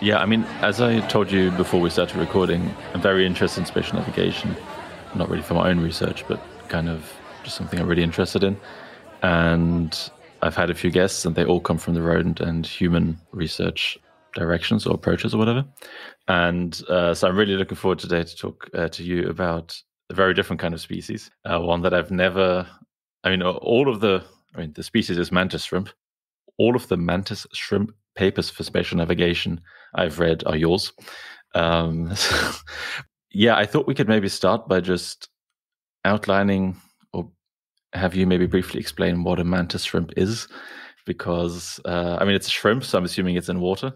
Yeah, I mean, as I told you before we started recording, I'm very interested in spatial navigation. Not really for my own research, but kind of just something I'm really interested in. And I've had a few guests, and they all come from the rodent and human research directions or approaches or whatever. And uh, so I'm really looking forward today to talk uh, to you about a very different kind of species, uh, one that I've never. I mean, all of the. I mean, the species is mantis shrimp. All of the mantis shrimp papers for spatial navigation I've read are yours. Um, so, yeah, I thought we could maybe start by just outlining or have you maybe briefly explain what a mantis shrimp is, because uh, I mean it's a shrimp, so I'm assuming it's in water.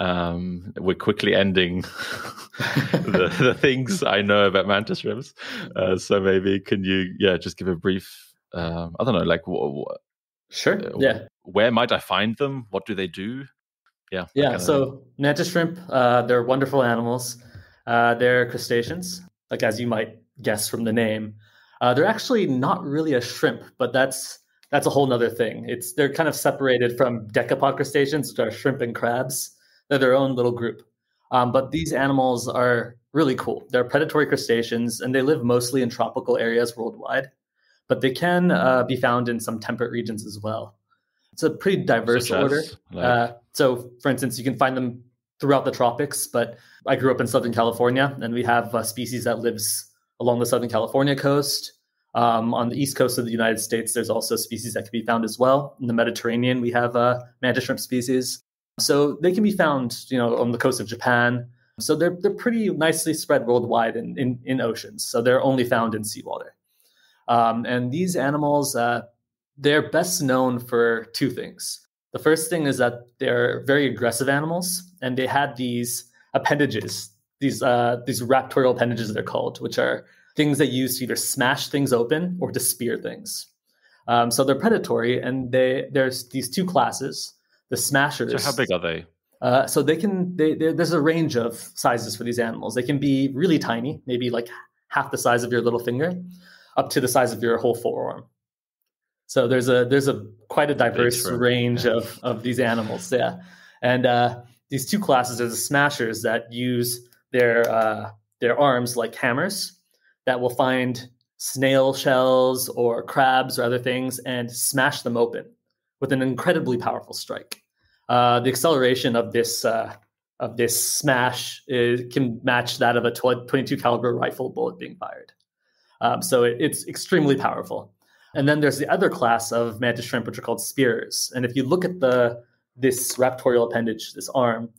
Um, we're quickly ending the, the, things I know about mantis shrimps. Uh, so maybe can you, yeah, just give a brief, um, I don't know, like, sure, uh, yeah. Where might I find them? What do they do? Yeah. Yeah. So mantis shrimp, uh, they're wonderful animals. Uh, they're crustaceans, like as you might guess from the name. Uh, they're actually not really a shrimp, but that's that's a whole nother thing. It's they're kind of separated from decapod crustaceans, which are shrimp and crabs. They're their own little group. Um, but these animals are really cool. They're predatory crustaceans, and they live mostly in tropical areas worldwide. But they can uh, be found in some temperate regions as well. It's a pretty diverse order. Like... Uh, so, for instance, you can find them throughout the tropics. But I grew up in Southern California, and we have a species that lives along the Southern California coast. Um, on the east coast of the United States, there's also species that can be found as well. In the Mediterranean, we have uh, mantis shrimp species. So they can be found, you know, on the coast of Japan. So they're they're pretty nicely spread worldwide in in, in oceans. So they're only found in seawater. Um, and these animals, uh, they're best known for two things. The first thing is that they're very aggressive animals, and they had these appendages, these uh, these raptorial appendages, they're called, which are things that use to either smash things open or to spear things. Um, so they're predatory, and they there's these two classes: the smashers. So how big are they? Uh, so they can. They, there's a range of sizes for these animals. They can be really tiny, maybe like half the size of your little finger, up to the size of your whole forearm. So there's a there's a quite a diverse range of of these animals. Yeah, and uh, these two classes are the smashers that use their uh, their arms like hammers that will find snail shells or crabs or other things and smash them open with an incredibly powerful strike. Uh, the acceleration of this uh, of this smash is, can match that of a 22 caliber rifle bullet being fired. Um, so it, it's extremely powerful. And then there's the other class of mantis shrimp, which are called spears. And if you look at the this raptorial appendage, this arm,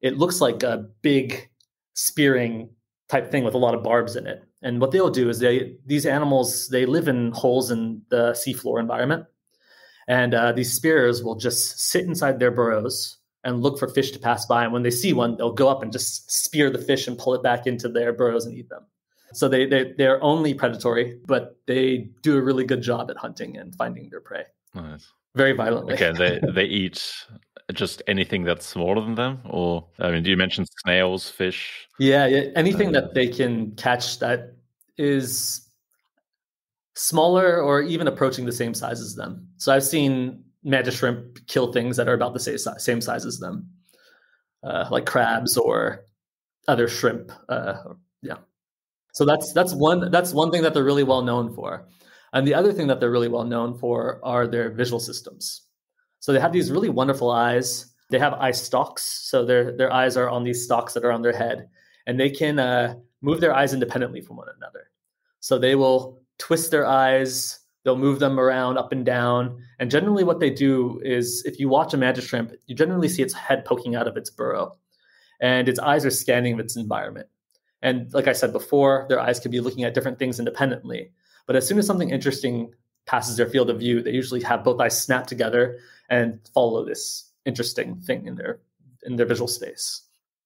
it looks like a big spearing type thing with a lot of barbs in it. And what they'll do is they these animals they live in holes in the seafloor environment, and uh, these spears will just sit inside their burrows and look for fish to pass by. And when they see one, they'll go up and just spear the fish and pull it back into their burrows and eat them. So they, they they're only predatory, but they do a really good job at hunting and finding their prey. Nice. Very violently. Okay, they they eat just anything that's smaller than them, or I mean, do you mention snails, fish? Yeah, yeah anything uh, that they can catch that is smaller or even approaching the same size as them. So I've seen mantis shrimp kill things that are about the same size, same size as them, uh, like crabs or other shrimp. Uh, yeah. So that's that's one that's one thing that they're really well known for. And the other thing that they're really well known for are their visual systems. So they have these really wonderful eyes. They have eye stalks, so their their eyes are on these stalks that are on their head, and they can uh, move their eyes independently from one another. So they will twist their eyes, they'll move them around up and down, and generally what they do is, if you watch a mantis shrimp, you generally see its head poking out of its burrow, and its eyes are scanning its environment. And like I said before, their eyes can be looking at different things independently. But as soon as something interesting passes their field of view, they usually have both eyes snap together and follow this interesting thing in their in their visual space.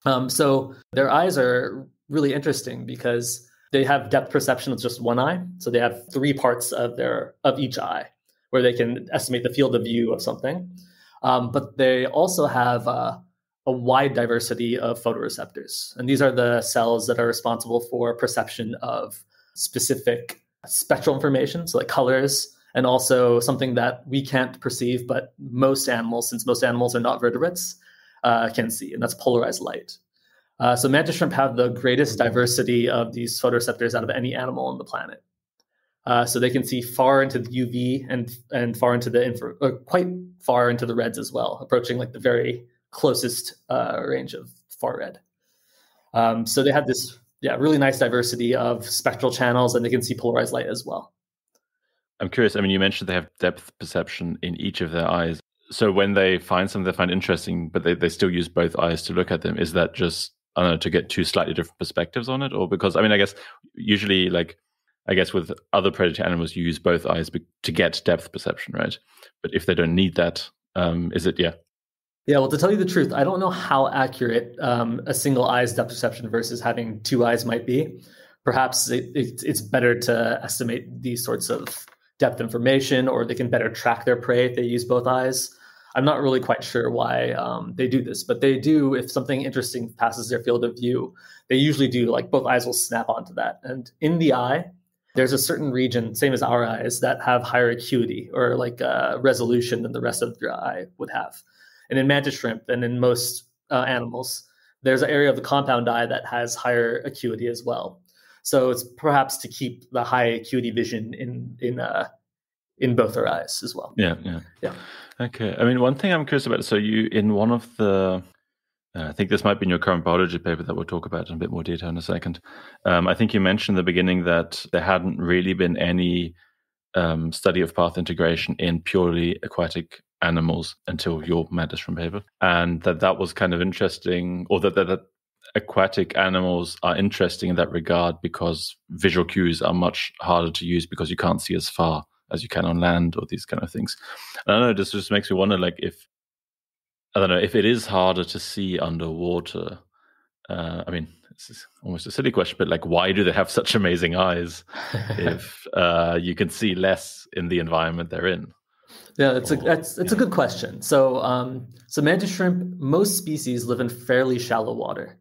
Um, so their eyes are really interesting because they have depth perception with just one eye. So they have three parts of their of each eye where they can estimate the field of view of something. Um, but they also have uh, a wide diversity of photoreceptors. And these are the cells that are responsible for perception of specific spectral information, so like colors, and also something that we can't perceive, but most animals, since most animals are not vertebrates, uh, can see, and that's polarized light. Uh, so mantis shrimp have the greatest diversity of these photoreceptors out of any animal on the planet. Uh, so they can see far into the UV and and far into the infra, quite far into the reds as well, approaching like the very closest uh, range of far red. Um, so they have this yeah really nice diversity of spectral channels, and they can see polarized light as well. I'm curious. I mean, you mentioned they have depth perception in each of their eyes. So when they find something they find interesting, but they, they still use both eyes to look at them, is that just I don't know to get two slightly different perspectives on it, or because I mean, I guess usually like I guess with other predator animals, you use both eyes to get depth perception, right? But if they don't need that, um, is it yeah? Yeah, well, to tell you the truth, I don't know how accurate um, a single eye's depth perception versus having two eyes might be. Perhaps it, it, it's better to estimate these sorts of depth information, or they can better track their prey if they use both eyes. I'm not really quite sure why um, they do this, but they do. If something interesting passes their field of view, they usually do. Like both eyes will snap onto that, and in the eye, there's a certain region, same as our eyes, that have higher acuity or like uh, resolution than the rest of your eye would have. And in mantis shrimp and in most uh, animals, there's an area of the compound eye that has higher acuity as well. So it's perhaps to keep the high acuity vision in in uh, in both our eyes as well. Yeah, yeah, yeah. Okay. I mean, one thing I'm curious about. So you in one of the uh, I think this might be in your current biology paper that we'll talk about in a bit more detail in a second. Um, I think you mentioned in the beginning that there hadn't really been any um, study of path integration in purely aquatic animals until your mantis shrimp paper, and that that was kind of interesting, or that, that, that aquatic animals are interesting in that regard because visual cues are much harder to use because you can't see as far as you can on land or these kind of things. And I don't know, this just makes me wonder, like if I don't know if it is harder to see underwater. Uh, I mean, this is almost a silly question, but like, why do they have such amazing eyes if uh, you can see less in the environment they're in? Yeah, it's a that's it's a good question. So, um, so mantis shrimp, most species live in fairly shallow water,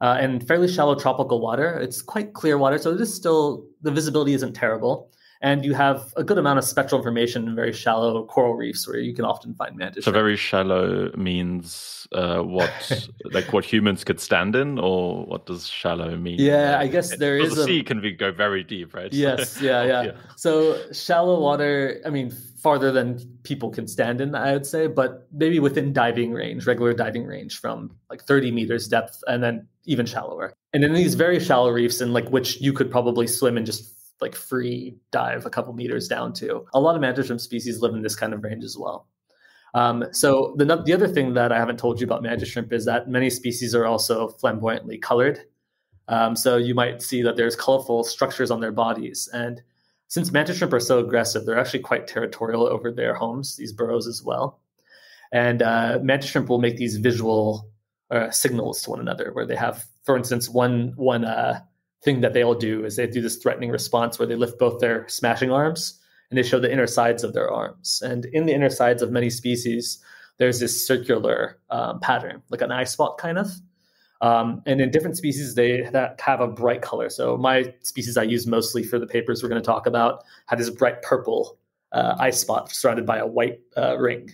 uh, and fairly shallow tropical water. It's quite clear water, so it is still the visibility isn't terrible and you have a good amount of spectral information in very shallow coral reefs where you can often find mantis. So very shallow means uh, what, like what humans could stand in, or what does shallow mean? Yeah, I guess there is. The a... sea can be, go very deep, right? Yes, yeah, yeah, yeah. So shallow water, I mean, farther than people can stand in, I would say, but maybe within diving range, regular diving range, from like 30 meters depth, and then even shallower. And in these very shallow reefs, and like which you could probably swim in just like free dive a couple meters down to. A lot of mantis shrimp species live in this kind of range as well. Um, so the the other thing that I haven't told you about mantis shrimp is that many species are also flamboyantly colored. Um, so you might see that there's colorful structures on their bodies, and since mantis shrimp are so aggressive, they're actually quite territorial over their homes, these burrows as well. And uh, mantis shrimp will make these visual uh, signals to one another, where they have, for instance, one one uh, thing that they all do is they do this threatening response where they lift both their smashing arms and they show the inner sides of their arms. And in the inner sides of many species, there's this circular um, pattern, like an eye spot kind of. Um, and in different species, they that have a bright color. So my species I use mostly for the papers we're going to talk about had this bright purple uh, eye spot surrounded by a white uh, ring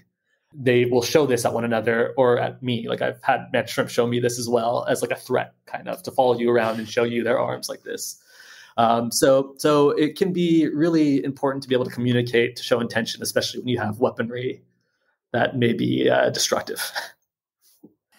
they will show this at one another or at me. Like I've had mantis shrimp show me this as well as like a threat, kind of to follow you around and show you their arms like this. Um, so so it can be really important to be able to communicate to show intention, especially when you have weaponry that may be uh, destructive.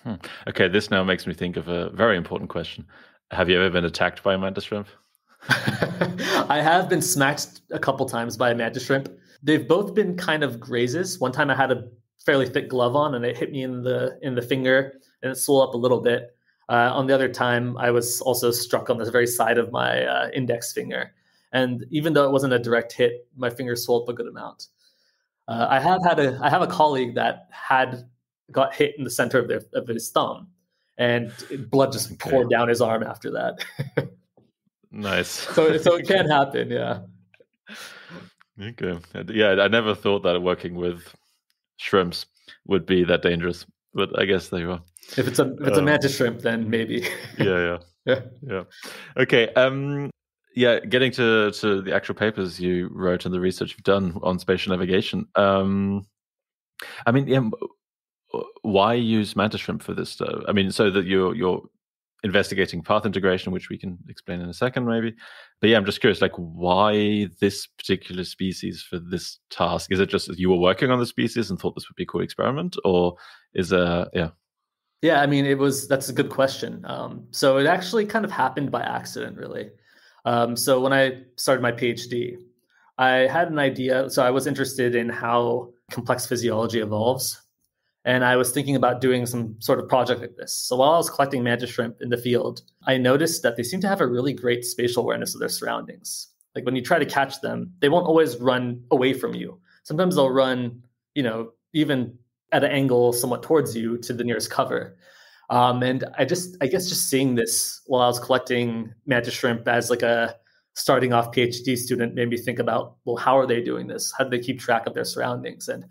Hmm. Okay, this now makes me think of a very important question. Have you ever been attacked by a mantis shrimp? I have been smacked a couple times by a mantis shrimp. They've both been kind of grazes. One time I had a fairly thick glove on, and it hit me in the in the finger, and it swelled up a little bit. Uh, on the other time, I was also struck on the very side of my uh, index finger, and even though it wasn't a direct hit, my finger swelled up a good amount. Uh, I have had a I have a colleague that had got hit in the center of their of his thumb, and blood just okay. poured down his arm after that. nice. so so it can happen, yeah. Okay. Yeah, I never thought that working with shrimps would be that dangerous. But I guess they are. If it's a if it's um, a mantis shrimp, then maybe. yeah, yeah, yeah, yeah. Okay. Um. Yeah, getting to to the actual papers you wrote and the research you've done on spatial navigation. Um. I mean, yeah. why use mantis shrimp for this? Though? I mean, so that you're you're investigating path integration, which we can explain in a second, maybe. But yeah, I'm just curious, like, why this particular species for this task? Is it just you were working on the species and thought this would be a cool experiment, or is there, yeah? Yeah, I mean, it was that's a good question. Um, so it actually kind of happened by accident, really. Um, so when I started my PhD, I had an idea. So I was interested in how complex physiology evolves and I was thinking about doing some sort of project like this. So while I was collecting mantis shrimp in the field, I noticed that they seem to have a really great spatial awareness of their surroundings. Like when you try to catch them, they won't always run away from you. Sometimes they'll run, you know, even at an angle somewhat towards you to the nearest cover. Um, and I just, I guess, just seeing this while I was collecting mantis shrimp as like a starting off PhD student made me think about, well, how are they doing this? How do they keep track of their surroundings? And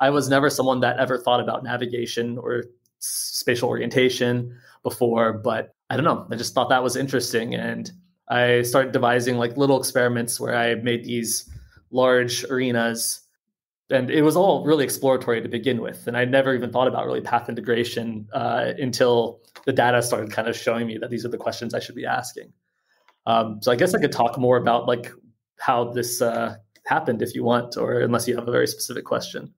I was never someone that ever thought about navigation or spatial orientation before, but I don't know. I just thought that was interesting. And I started devising like little experiments where I made these large arenas. And it was all really exploratory to begin with. And I never even thought about really path integration uh, until the data started kind of showing me that these are the questions I should be asking. Um, so I guess I could talk more about like how this uh, happened if you want, or unless you have a very specific question.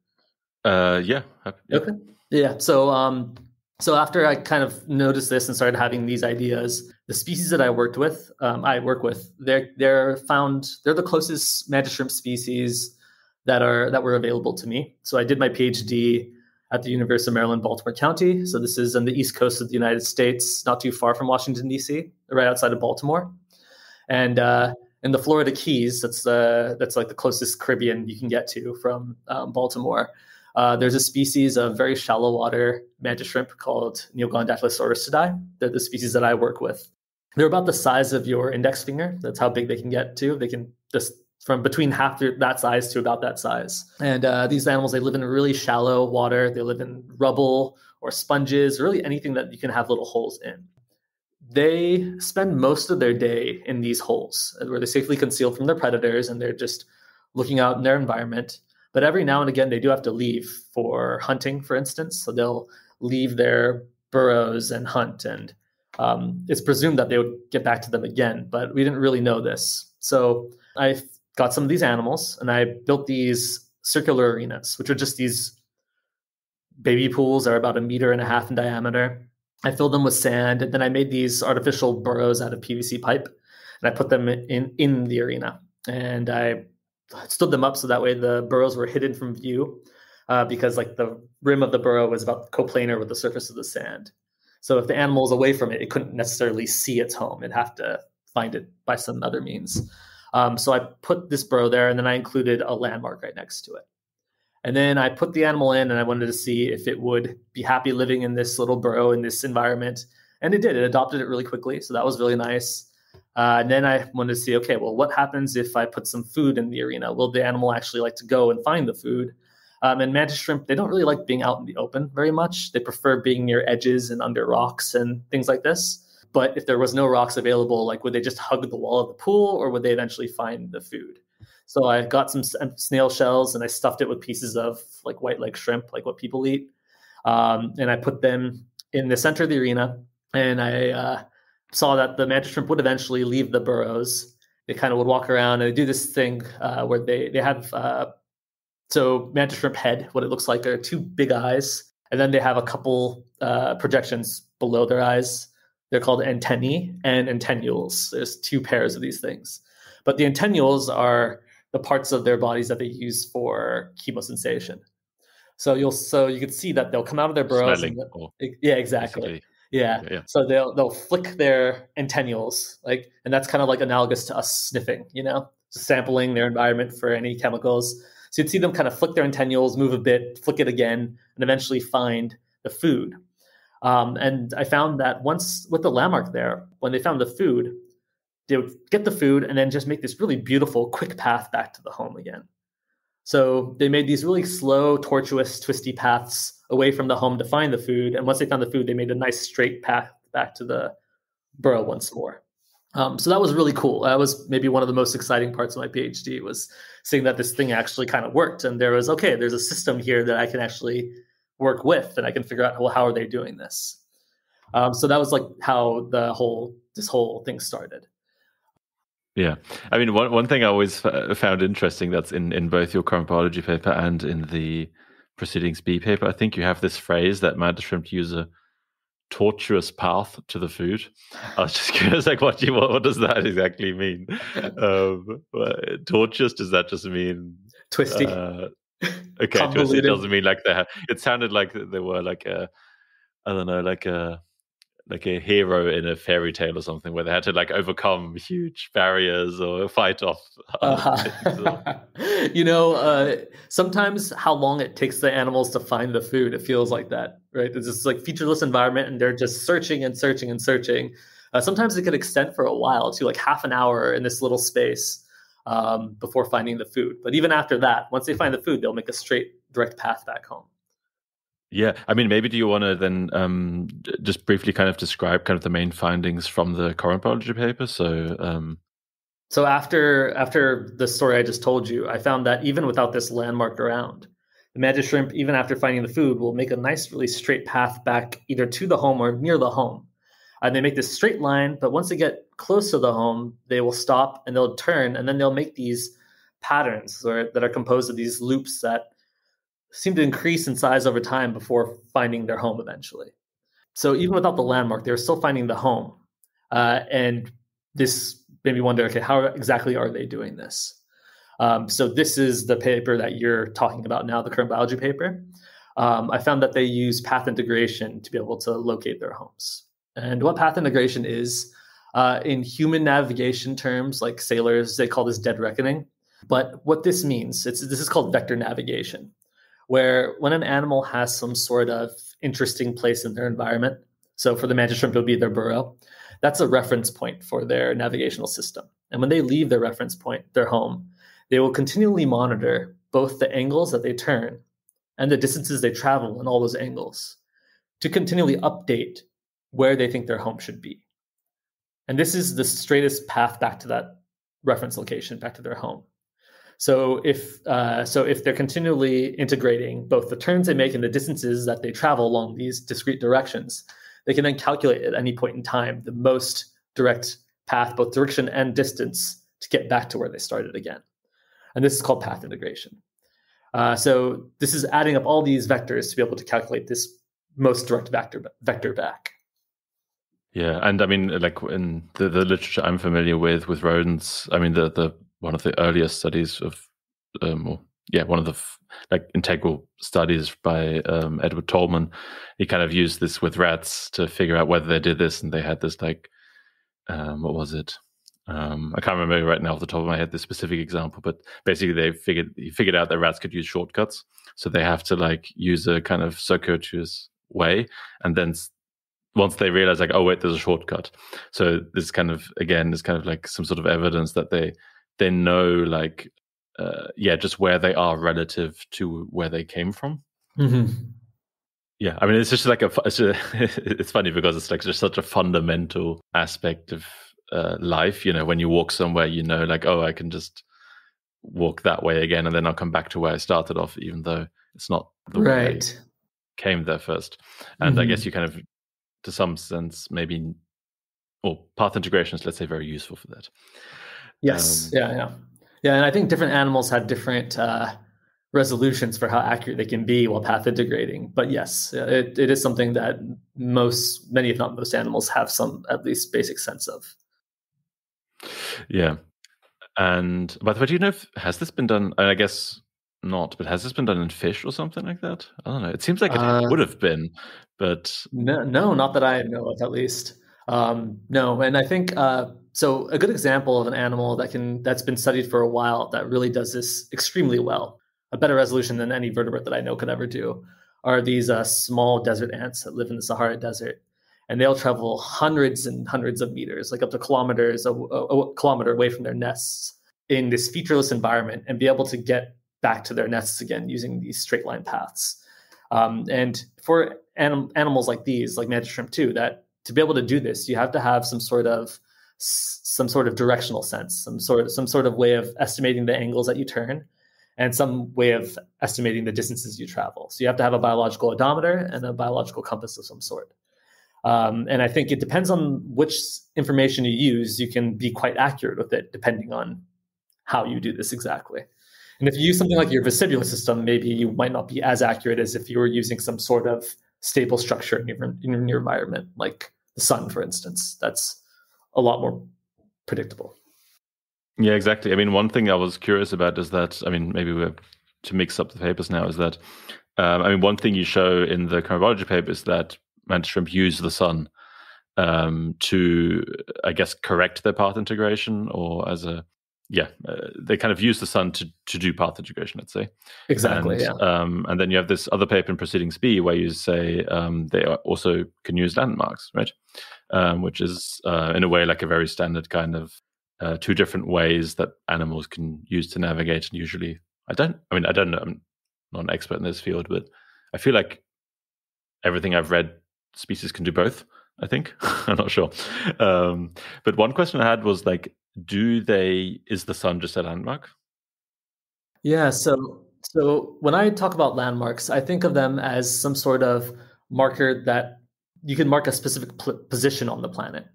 Uh, yeah. yeah. Okay. Yeah. So, um, so after I kind of noticed this and started having these ideas, the species that I worked with, um, I work with, they're they're found they're the closest mantis shrimp species that are that were available to me. So I did my PhD at the University of Maryland, Baltimore County. So this is on the east coast of the United States, not too far from Washington D.C., right outside of Baltimore, and uh, in the Florida Keys. That's the that's like the closest Caribbean you can get to from um, Baltimore. Uh, there's a species of very shallow water mantis shrimp called Neogonodactylus oerstedii. They're the species that I work with. They're about the size of your index finger. That's how big they can get to. They can just from between half that size to about that size. And uh, these animals, they live in really shallow water. They live in rubble or sponges, really anything that you can have little holes in. They spend most of their day in these holes where they're safely concealed from their predators and they're just looking out in their environment. But every now and again, they do have to leave for hunting, for instance. So they'll leave their burrows and hunt, and um, it's presumed that they would get back to them again. But we didn't really know this. So I got some of these animals and I built these circular arenas, which are just these baby pools that are about a meter and a half in diameter. I filled them with sand, and then I made these artificial burrows out of PVC pipe, and I put them in in the arena. And I stood them up so that way the burrows were hidden from view uh, because like the rim of the burrow was about coplanar with the surface of the sand. So if the animal was away from it, it couldn't necessarily see its home. It'd have to find it by some other means. Um, so I put this burrow there, and then I included a landmark right next to it. And then I put the animal in, and I wanted to see if it would be happy living in this little burrow in this environment. And it did. It adopted it really quickly, so that was really nice. Uh, and then I wanted to see, okay, well, what happens if I put some food in the arena? Will the animal actually like to go and find the food? Um, and mantis shrimp, they don't really like being out in the open very much. They prefer being near edges and under rocks and things like this. But if there was no rocks available, like would they just hug the wall of the pool or would they eventually find the food? So I got some snail shells and I stuffed it with pieces of like white leg shrimp, like what people eat. Um, and I put them in the center of the arena and I uh, saw that the mantis shrimp would eventually leave the burrows. They kind of would walk around and they do this thing uh, where they they have uh, so mantis shrimp head. What it looks like are two big eyes, and then they have a couple uh, projections below their eyes. They're called antennae and antennules. There's two pairs of these things, but the antennules are the parts of their bodies that they use for chemosensation. So you'll so you can see that they'll come out of their burrows. And, yeah, exactly. Basically. Yeah. yeah. So they'll they'll flick their antennules, like, and that's kind of like analogous to us sniffing, you know, sampling their environment for any chemicals. So you'd see them kind of flick their antennules, move a bit, flick it again, and eventually find the food. Um, and I found that once with the landmark there, when they found the food, they would get the food and then just make this really beautiful, quick path back to the home again. So they made these really slow, tortuous, twisty paths away from the home to find the food. And once they found the food, they made a nice straight path back to the burrow once more. Um, so that was really cool. That was maybe one of the most exciting parts of my PhD was seeing that this thing actually kind of worked. And there was okay, there's a system here that I can actually work with, and I can figure out well how are they doing this. Um, so that was like how the whole this whole thing started. Yeah, I mean, one one thing I always found interesting that's in in both your current biology paper and in the proceedings B paper. I think you have this phrase that mantis shrimp use a tortuous path to the food. I was just curious, like, what do you, what, what does that exactly mean? Um, tortuous? Does that just mean twisty? Uh, okay, twisty doesn't mean like they. It sounded like they were like a, I don't know, like a like a hero in a fairy tale or something where they had to like overcome huge barriers or fight off uh, you know uh, sometimes how long it takes the animals to find the food it feels like that right? It's this like featureless environment and they're just searching and searching and searching. Uh, sometimes it could extend for a while to like half an hour in this little space um, before finding the food. But even after that once they find the food they'll make a straight direct path back home yeah, I mean, maybe do you want to then um, just briefly kind of describe kind of the main findings from the current biology paper? So, um... so after after the story I just told you, I found that even without this landmark around, the mantis shrimp, even after finding the food, will make a nice, really straight path back either to the home or near the home. And they make this straight line, but once they get close to the home, they will stop and they'll turn, and then they'll make these patterns or, that are composed of these loops that seem to increase in size over time before finding their home eventually. So even without the landmark, they're still finding the home. Uh, and this made me wonder, okay, how exactly are they doing this? Um, so this is the paper that you're talking about now, the current biology paper. Um, I found that they use path integration to be able to locate their homes. And what path integration is, uh, in human navigation terms, like sailors, they call this dead reckoning. But what this means, it's, this is called vector navigation where when an animal has some sort of interesting place in their environment, so for the mantis shrimp, it'll be their burrow, that's a reference point for their navigational system. And when they leave their reference point, their home, they will continually monitor both the angles that they turn and the distances they travel in all those angles to continually update where they think their home should be. And this is the straightest path back to that reference location, back to their home. So if uh, so, if they're continually integrating both the turns they make and the distances that they travel along these discrete directions, they can then calculate at any point in time the most direct path, both direction and distance, to get back to where they started again. And this is called path integration. Uh, so this is adding up all these vectors to be able to calculate this most direct vector vector back. Yeah, and I mean, like in the, the literature I'm familiar with with rodents, I mean the the one of the earliest studies of, um, or, yeah, one of the like integral studies by um, Edward Tolman. He kind of used this with rats to figure out whether they did this, and they had this like, um, what was it? Um, I can't remember right now off the top of my head the specific example, but basically they figured he figured out that rats could use shortcuts, so they have to like use a kind of circuitous way, and then once they realize like, oh wait, there's a shortcut. So this kind of again is kind of like some sort of evidence that they they know like uh, yeah just where they are relative to where they came from mm-hmm. yeah i mean it's just like a it's, a, it's funny because it's like just such a fundamental aspect of uh, life you know when you walk somewhere you know like oh i can just walk that way again and then i'll come back to where i started off even though it's not the right way came there first and mm-hmm. i guess you kind of to some sense maybe or path integration is let's say very useful for that Yes. Um, yeah. Yeah. Yeah. And I think different animals have different uh, resolutions for how accurate they can be while path integrating. But yes, it, it is something that most, many, if not most animals have some at least basic sense of. Yeah. And, by the way, do you know if, has this been done? I guess not, but has this been done in fish or something like that? I don't know. It seems like it uh, would have been, but. No, no, not that I know of at least. Um, no. And I think, uh, so a good example of an animal that can that's been studied for a while that really does this extremely well, a better resolution than any vertebrate that I know could ever do, are these uh, small desert ants that live in the Sahara Desert, and they'll travel hundreds and hundreds of meters, like up to kilometers, a, a, kilometer away from their nests in this featureless environment, and be able to get back to their nests again using these straight line paths. Um, and for anim- animals like these, like mantis shrimp too, that to be able to do this, you have to have some sort of some sort of directional sense, some sort of some sort of way of estimating the angles that you turn, and some way of estimating the distances you travel. So you have to have a biological odometer and a biological compass of some sort. Um, and I think it depends on which information you use. You can be quite accurate with it depending on how you do this exactly. And if you use something like your vestibular system, maybe you might not be as accurate as if you were using some sort of stable structure in your, in your environment, like the sun, for instance. That's a lot more predictable. Yeah, exactly. I mean, one thing I was curious about is that, I mean, maybe we're to mix up the papers now, is that, um, I mean, one thing you show in the current biology paper is that mantis shrimp use the sun um, to, I guess, correct their path integration or as a, yeah, uh, they kind of use the sun to, to do path integration, let's say. Exactly. And, yeah. Um, and then you have this other paper in Proceedings B where you say um, they also can use landmarks, right? Um, which is uh, in a way like a very standard kind of uh, two different ways that animals can use to navigate. And usually, I don't. I mean, I don't know. I'm not an expert in this field, but I feel like everything I've read, species can do both. I think I'm not sure. Um, but one question I had was like, do they? Is the sun just a landmark? Yeah. So so when I talk about landmarks, I think of them as some sort of marker that you can mark a specific pl- position on the planet.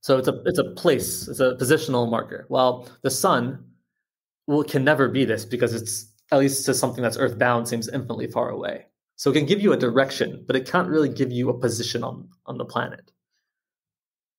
So it's a it's a place, it's a positional marker. Well, the sun can never be this because it's at least to something that's earthbound seems infinitely far away. So it can give you a direction, but it can't really give you a position on on the planet.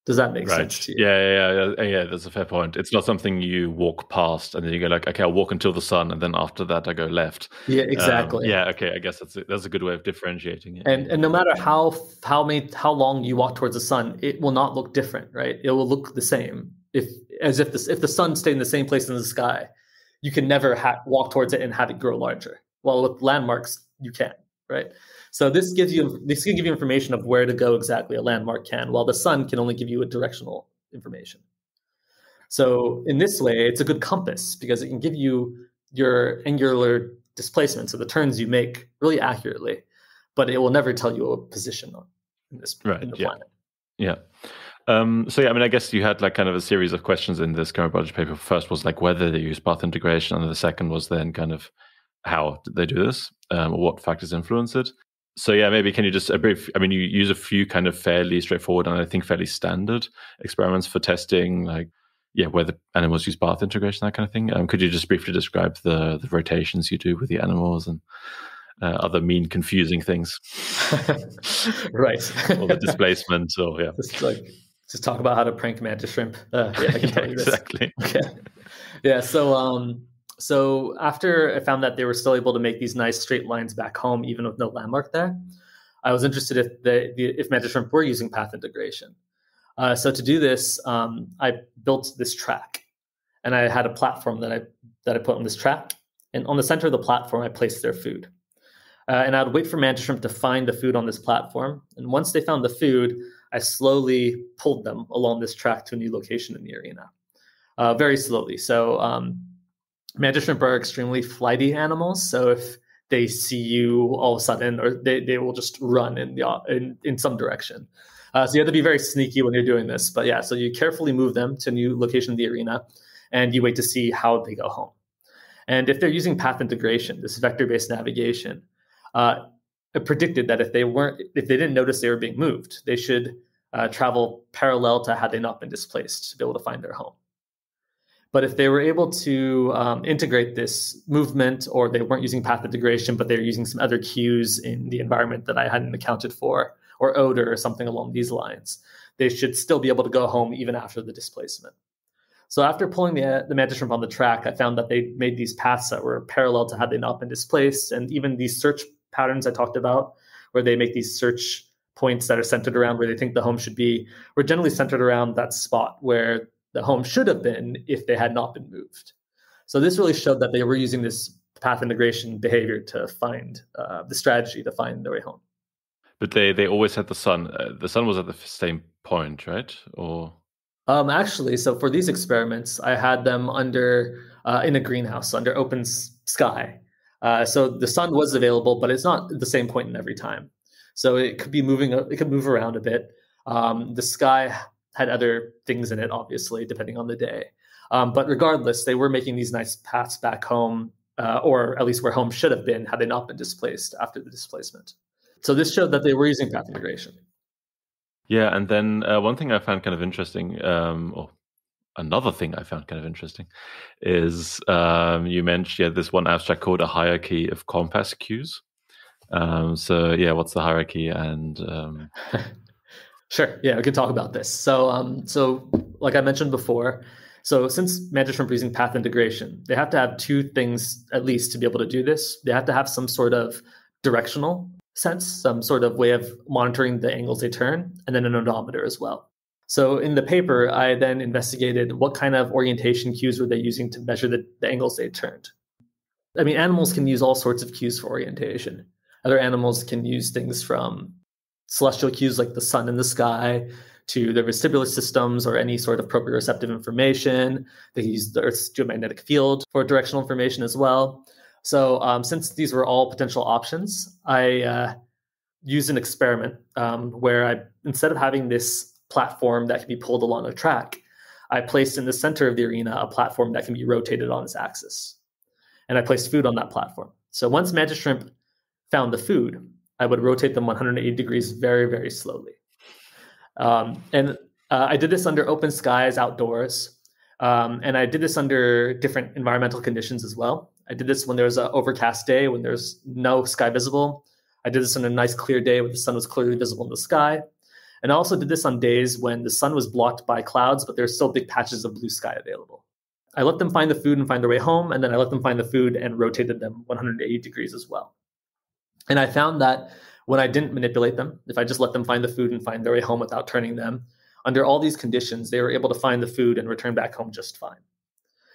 Does that make right. sense to you? Yeah, yeah, yeah, yeah. That's a fair point. It's not something you walk past and then you go like, okay, I'll walk until the sun, and then after that I go left. Yeah, um, exactly. Um, yeah, okay. I guess that's a, that's a good way of differentiating it. And and no matter how how many how long you walk towards the sun, it will not look different, right? It will look the same. If as if the if the sun stayed in the same place in the sky, you can never ha- walk towards it and have it grow larger. Well, with landmarks, you can, right? So this gives you this can give you information of where to go exactly. A landmark can, while the sun can only give you a directional information. So in this way, it's a good compass because it can give you your angular displacement, so the turns you make, really accurately, but it will never tell you a position on in this right, in the yeah. planet. Yeah. Um, so yeah, I mean, I guess you had like kind of a series of questions in this current project paper. First was like whether they use path integration, and the second was then kind of how did they do this, um, or what factors influence it so yeah, maybe can you just a brief? I mean, you use a few kind of fairly straightforward and I think fairly standard experiments for testing, like yeah, whether animals use path integration, that kind of thing. Um, could you just briefly describe the the rotations you do with the animals and uh, other mean confusing things? right. or the displacement, or yeah, just like just talk about how to prank mantis shrimp. Uh, yeah, I can yeah, exactly. Okay. Yeah. So um, so after I found that they were still able to make these nice straight lines back home, even with no landmark there, I was interested if the, if mantis shrimp were using path integration. Uh, so to do this, um, I built this track, and I had a platform that I that I put on this track, and on the center of the platform, I placed their food. Uh, and I would wait for mantis shrimp to find the food on this platform. And once they found the food, I slowly pulled them along this track to a new location in the arena, uh, very slowly. So um, mantis shrimp are extremely flighty animals. So if they see you all of a sudden, or they, they will just run in the in, in some direction. Uh, so you have to be very sneaky when you're doing this. But yeah, so you carefully move them to a new location in the arena, and you wait to see how they go home. And if they're using path integration, this vector-based navigation, uh, it predicted that if they weren't, if they didn't notice they were being moved, they should uh, travel parallel to had they not been displaced to be able to find their home. But if they were able to um, integrate this movement, or they weren't using path integration, but they were using some other cues in the environment that I hadn't accounted for, or odor or something along these lines, they should still be able to go home even after the displacement. So after pulling the, the mantis shrimp on the track, I found that they made these paths that were parallel to had they not been displaced. And even these search patterns I talked about, where they make these search points that are centered around where they think the home should be, were generally centered around that spot where the home should have been if they had not been moved. So this really showed that they were using this path integration behavior to find uh, the strategy to find their way home. But they they always had the sun. Uh, the sun was at the same point, right? Or um, actually, so for these experiments, I had them under uh, in a greenhouse under open sky. Uh, so the sun was available, but it's not the same point in every time. So it could be moving. It could move around a bit. Um, the sky had other things in it, obviously, depending on the day. Um, but regardless, they were making these nice paths back home, uh, or at least where home should have been had they not been displaced after the displacement. So this showed that they were using path integration. Yeah, and then uh, one thing I found kind of interesting, um, or another thing I found kind of interesting, is um, you mentioned yeah this one abstract called a hierarchy of compass cues. Um, so yeah, what's the hierarchy and um... Sure. Yeah, we can talk about this. So, um, so like I mentioned before, so since MantisShrimp are using path integration, they have to have two things at least to be able to do this. They have to have some sort of directional sense, some sort of way of monitoring the angles they turn, and then an odometer as well. So in the paper, I then investigated what kind of orientation cues were they using to measure the, the angles they turned. I mean, animals can use all sorts of cues for orientation. Other animals can use things from celestial cues like the sun in the sky to the vestibular systems or any sort of proprioceptive information. They use the Earth's geomagnetic field for directional information as well. So um, since these were all potential options, I uh, used an experiment um, where I instead of having this platform that can be pulled along a track, I placed in the center of the arena a platform that can be rotated on its axis. And I placed food on that platform. So once mantis shrimp found the food, I would rotate them 180 degrees very, very slowly. Um, and uh, I did this under open skies outdoors. Um, and I did this under different environmental conditions as well. I did this when there was an overcast day, when there's no sky visible. I did this on a nice clear day when the sun was clearly visible in the sky. And I also did this on days when the sun was blocked by clouds, but there's still big patches of blue sky available. I let them find the food and find their way home, and then I let them find the food and rotated them 180 degrees as well. And I found that when I didn't manipulate them, if I just let them find the food and find their way home without turning them, under all these conditions, they were able to find the food and return back home just fine.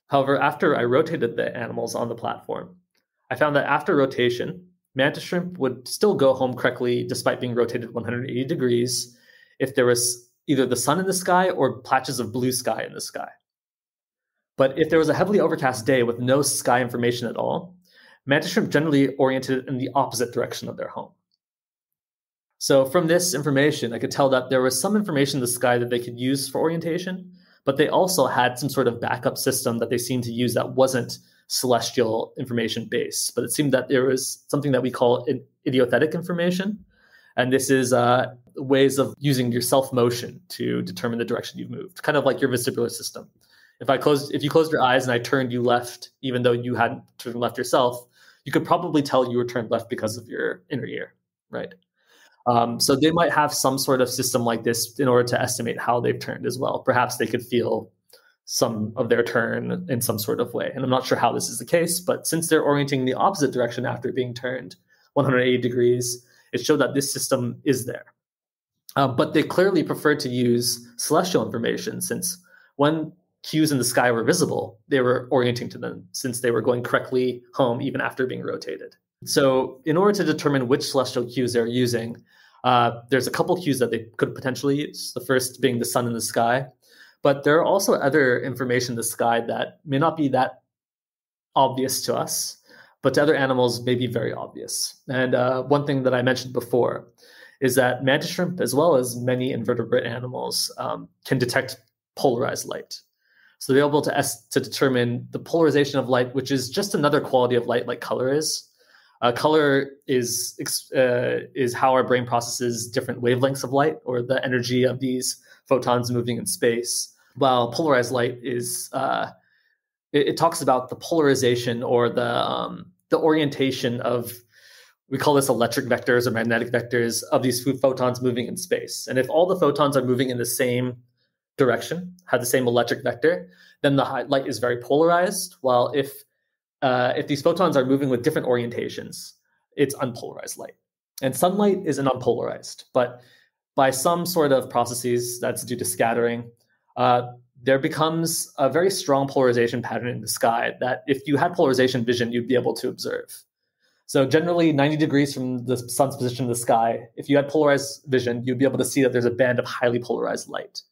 However, after I rotated the animals on the platform, I found that after rotation, mantis shrimp would still go home correctly despite being rotated 180 degrees if there was either the sun in the sky or patches of blue sky in the sky. But if there was a heavily overcast day with no sky information at all, mantis shrimp generally oriented in the opposite direction of their home. So from this information, I could tell that there was some information in the sky that they could use for orientation, but they also had some sort of backup system that they seemed to use that wasn't celestial information based. But it seemed that there was something that we call idiothetic information. And this is uh, ways of using your self motion to determine the direction you've moved, kind of like your vestibular system. If I closed, if you closed your eyes and I turned you left, even though you hadn't turned left yourself, you could probably tell you were turned left because of your inner ear, right? Um, so they might have some sort of system like this in order to estimate how they've turned as well. Perhaps they could feel some of their turn in some sort of way. And I'm not sure how this is the case, but since they're orienting the opposite direction after being turned 180 degrees, it showed that this system is there. Uh, but they clearly preferred to use celestial information since when cues in the sky were visible, they were orienting to them since they were going correctly home even after being rotated. So, in order to determine which celestial cues they're using, uh, there's a couple cues that they could potentially use. The first being the sun in the sky, but there are also other information in the sky that may not be that obvious to us, but to other animals may be very obvious. And uh, one thing that I mentioned before is that mantis shrimp, as well as many invertebrate animals, um, can detect polarized light. So they're able to, es- to determine the polarization of light, which is just another quality of light like color is. Uh, color is uh, is how our brain processes different wavelengths of light or the energy of these photons moving in space. While polarized light is uh, it, it, talks about the polarization or the um, the orientation of we call this electric vectors or magnetic vectors of these photons moving in space. And if all the photons are moving in the same direction, have the same electric vector, then the light is very polarized. While if uh, if these photons are moving with different orientations, it's unpolarized light. And sunlight is an unpolarized, but by some sort of processes that's due to scattering, uh, there becomes a very strong polarization pattern in the sky that if you had polarization vision, you'd be able to observe. So generally 90 degrees from the sun's position in the sky, if you had polarized vision, you'd be able to see that there's a band of highly polarized light.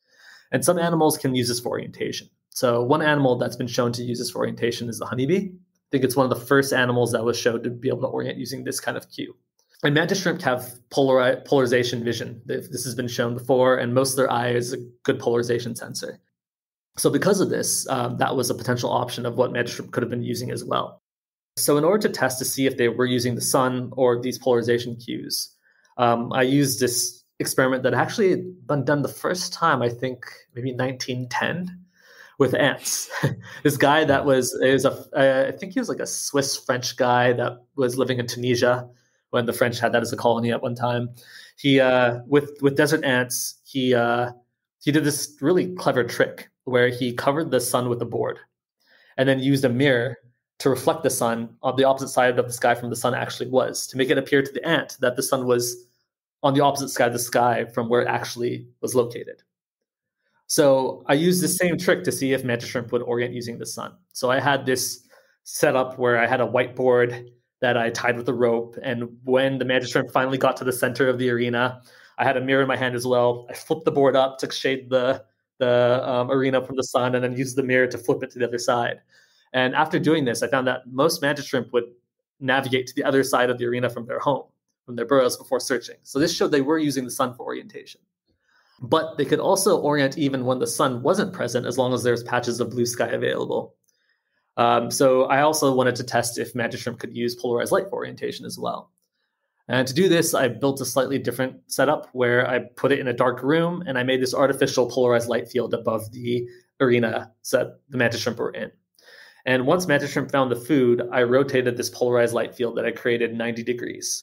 And some animals can use this for orientation. So one animal that's been shown to use this for orientation is the honeybee. I think it's one of the first animals that was shown to be able to orient using this kind of cue. And mantis shrimp have polari- polarization vision. This has been shown before, and most of their eye is a good polarization sensor. So because of this, um, that was a potential option of what mantis shrimp could have been using as well. So in order to test to see if they were using the sun or these polarization cues, um, I used this experiment that actually been done the first time, I think maybe 1910 with ants. this guy that was is a uh, I think he was like a Swiss French guy that was living in Tunisia when the French had that as a colony at one time. He uh, with with desert ants he uh, he did this really clever trick where he covered the sun with a board and then used a mirror to reflect the sun on the opposite side of the sky from the sun actually was to make it appear to the ant that the sun was on the opposite side of the sky from where it actually was located. So I used the same trick to see if mantis shrimp would orient using the sun. So I had this setup where I had a whiteboard that I tied with a rope. And when the mantis shrimp finally got to the center of the arena, I had a mirror in my hand as well. I flipped the board up to shade the the um, arena from the sun, and then used the mirror to flip it to the other side. And after doing this, I found that most mantis shrimp would navigate to the other side of the arena from their home, from their burrows before searching. So this showed they were using the sun for orientation. But they could also orient even when the sun wasn't present, as long as there's patches of blue sky available. Um, so I also wanted to test if mantis shrimp could use polarized light for orientation as well. And to do this, I built a slightly different setup where I put it in a dark room and I made this artificial polarized light field above the arena that the mantis shrimp were in. And once mantis shrimp found the food, I rotated this polarized light field that I created 90 degrees.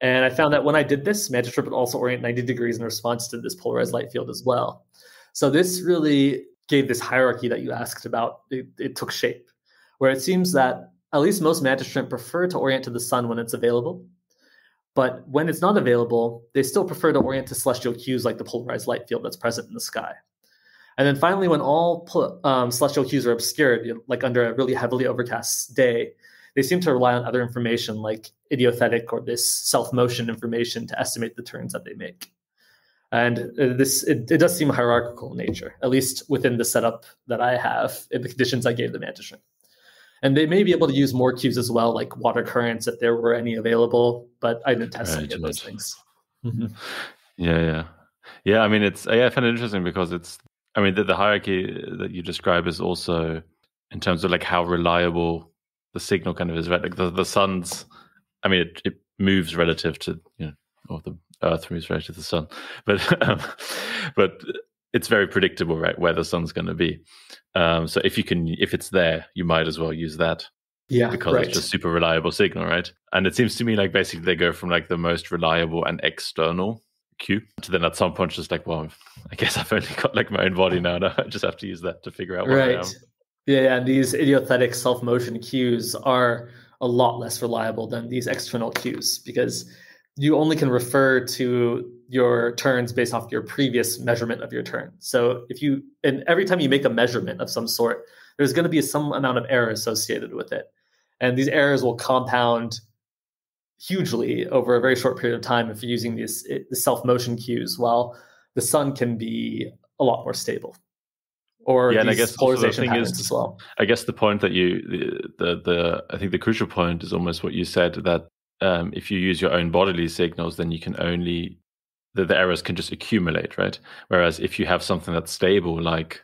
And I found that when I did this, mantis shrimp would also orient 90 degrees in response to this polarized light field as well. So this really gave this hierarchy that you asked about, it, it took shape, where it seems that at least most mantis shrimp prefer to orient to the sun when it's available. But when it's not available, they still prefer to orient to celestial cues like the polarized light field that's present in the sky. And then finally, when all um, celestial cues are obscured, like under a really heavily overcast day, they seem to rely on other information like idiothetic or this self motion information to estimate the turns that they make. And uh, this it, it, does seem hierarchical in nature, at least within the setup that I have in the conditions I gave the mantis shrimp. And they may be able to use more cues as well, like water currents if there were any available, but I didn't test right, any of those things. Mm-hmm. Yeah, yeah. Yeah, I mean, it's, yeah, I find it interesting because it's, I mean, the, the hierarchy that you describe is also in terms of like how reliable the signal kind of is, right? Like the, the sun's, I mean, it, it moves relative to, you know, or the Earth moves relative to the sun, but um, but it's very predictable, right? Where the sun's going to be. Um, so if you can, if it's there, you might as well use that. Yeah, because right. it's just super reliable signal, right? And it seems to me like basically they go from like the most reliable and external cue to then at some point just like, well, I guess I've only got like my own body now. now I just have to use that to figure out where right. I am. Yeah, and these idiothetic self motion cues are a lot less reliable than these external cues because you only can refer to your turns based off your previous measurement of your turn. So if you and every time you make a measurement of some sort, there's going to be some amount of error associated with it. And these errors will compound hugely over a very short period of time if you're using these eh, the self motion cues, while the sun can be a lot more stable. Or yeah, and I guess polarization the patterns is, as well. I guess the point that you the, the the I think the crucial point is almost what you said that um, if you use your own bodily signals, then you can only the, the errors can just accumulate, right? Whereas if you have something that's stable, like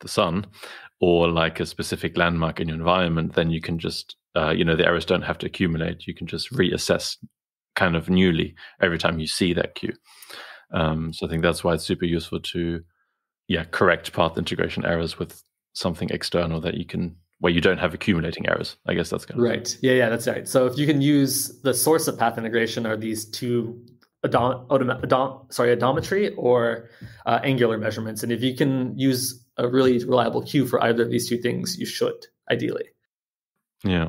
the sun, or like a specific landmark in your environment, then you can just uh, you know the errors don't have to accumulate. You can just reassess kind of newly every time you see that cue. Um, so I think that's why it's super useful to yeah correct path integration errors with something external that you can where you don't have accumulating errors. I guess that's kind of right. Yeah, yeah, that's right. So if you can use the source of path integration are these two odom, odom, odom sorry odometry or uh, angular measurements, and if you can use a really reliable cue for either of these two things, you should ideally. Yeah.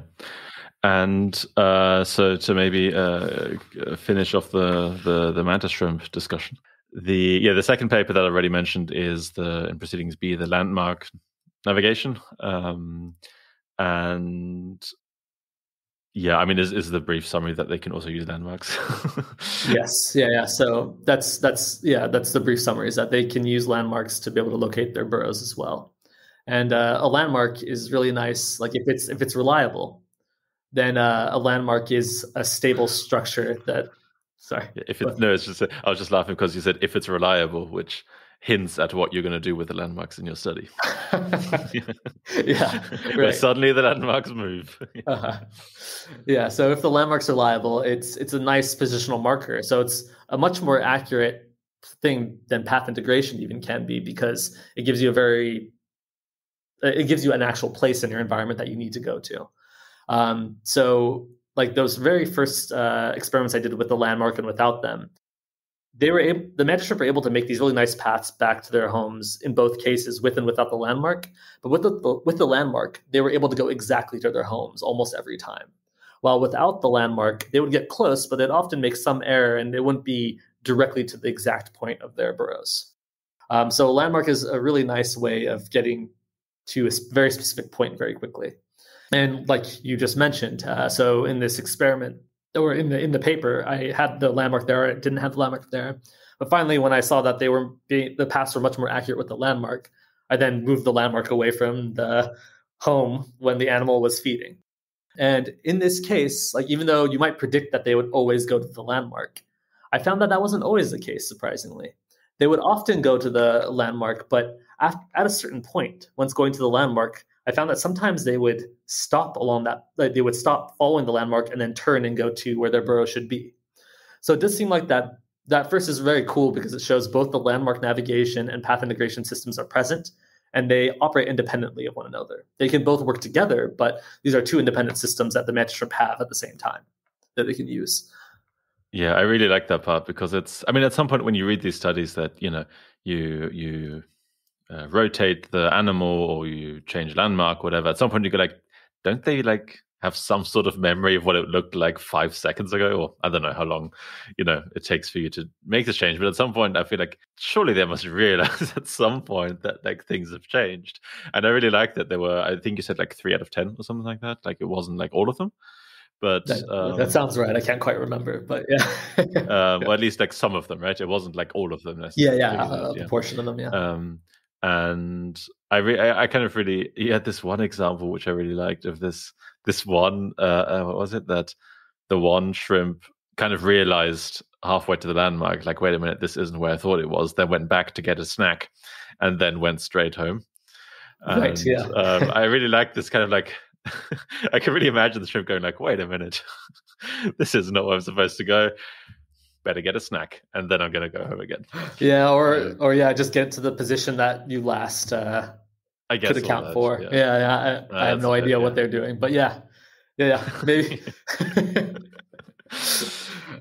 And uh, so to maybe uh, finish off the, the the mantis shrimp discussion, the yeah the second paper that I already mentioned is the in proceedings B the landmark navigation. Um, and yeah, I mean, is is the brief summary that they can also use landmarks? yes, yeah, yeah. So that's that's yeah, that's the brief summary is that they can use landmarks to be able to locate their burrows as well. And uh, a landmark is really nice. Like if it's if it's reliable, then uh, a landmark is a stable structure that. Sorry, if it no, it's just I was just laughing because you said if it's reliable, which hints at what you're going to do with the landmarks in your study. yeah, right. suddenly the landmarks move. uh-huh. Yeah, so if the landmarks are liable, it's it's a nice positional marker. So it's a much more accurate thing than path integration even can be because it gives you a very it gives you an actual place in your environment that you need to go to. Um, so like those very first uh, experiments I did with the landmark and without them, they were able, the mantis shrimp were able to make these really nice paths back to their homes in both cases, with and without the landmark. But with the, with the landmark, they were able to go exactly to their homes almost every time. While without the landmark, they would get close, but they'd often make some error, and it wouldn't be directly to the exact point of their burrows. Um, so landmark is a really nice way of getting to a very specific point very quickly. And like you just mentioned, uh, so in this experiment, or in the in the paper, I had the landmark there. I didn't have the landmark there. But finally, when I saw that they were being, the paths were much more accurate with the landmark, I then moved the landmark away from the home when the animal was feeding. And in this case, like even though you might predict that they would always go to the landmark, I found that that wasn't always the case. Surprisingly, they would often go to the landmark, but at, at a certain point, once going to the landmark, I found that sometimes they would stop along that, like they would stop following the landmark and then turn and go to where their burrow should be. So it does seem like that that first is very cool because it shows both the landmark navigation and path integration systems are present and they operate independently of one another. They can both work together, but these are two independent systems that the mantis shrimp have at the same time that they can use. Yeah, I really like that part because it's. I mean, at some point when you read these studies, that you know, you you uh, rotate the animal or you change landmark, whatever. At some point, you go like, don't they like have some sort of memory of what it looked like five seconds ago, or I don't know how long, you know, it takes for you to make this change. But at some point, I feel like surely they must realize at some point that like things have changed. And I really like that there were. I think you said like three out of ten or something like that. Like it wasn't like all of them. But that, um, that sounds right. I can't quite remember, but yeah. um, well, at least like some of them, right? It wasn't like all of them. Yeah, yeah, a, yeah. portion of them, yeah. Um, and I, re- I, I kind of really he had this one example which I really liked of this this one uh, uh, what was it that the one shrimp kind of realized halfway to the landmark like wait a minute this isn't where I thought it was then went back to get a snack and then went straight home. And, right. Yeah. um, I really like this kind of like I can really imagine the shrimp going like, wait a minute, this is not where I'm supposed to go. Better get a snack, and then I'm gonna go home again. Yeah, or or yeah, just get to the position that you last uh, I guess could account for. Yeah, yeah, yeah I, I have no idea yeah. what they're doing, but yeah, yeah, yeah, maybe.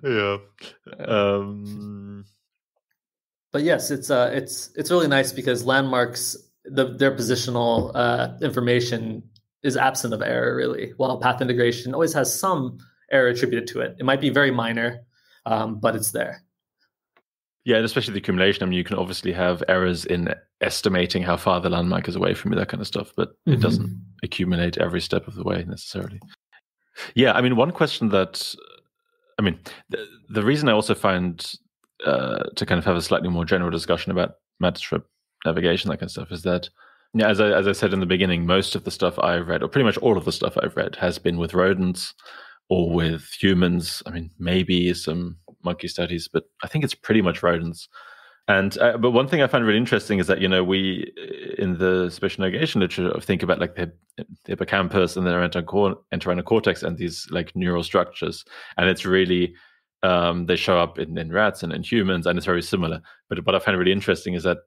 yeah. Um... But yes, it's uh, it's it's really nice because landmarks, the, their positional uh, information is absent of error really while path integration always has some error attributed to it it might be very minor um, but it's there. Yeah and especially the accumulation i mean you can obviously have errors in estimating how far the landmark is away from you that kind of stuff but mm-hmm. it doesn't accumulate every step of the way necessarily. Yeah i mean one question that i mean the, the reason i also find uh, to kind of have a slightly more general discussion about mantis shrimp navigation that kind of stuff is that yeah, as I, as I said in the beginning, most of the stuff I've read, or pretty much all of the stuff I've read, has been with rodents or with humans. I mean, maybe some monkey studies, but I think it's pretty much rodents. And uh, but one thing I find really interesting is that you know we in the spatial navigation literature think about like the, the hippocampus and the entorhinal cortex and these like neural structures, and it's really um, they show up in, in rats and in humans, and it's very similar. But what I find really interesting is that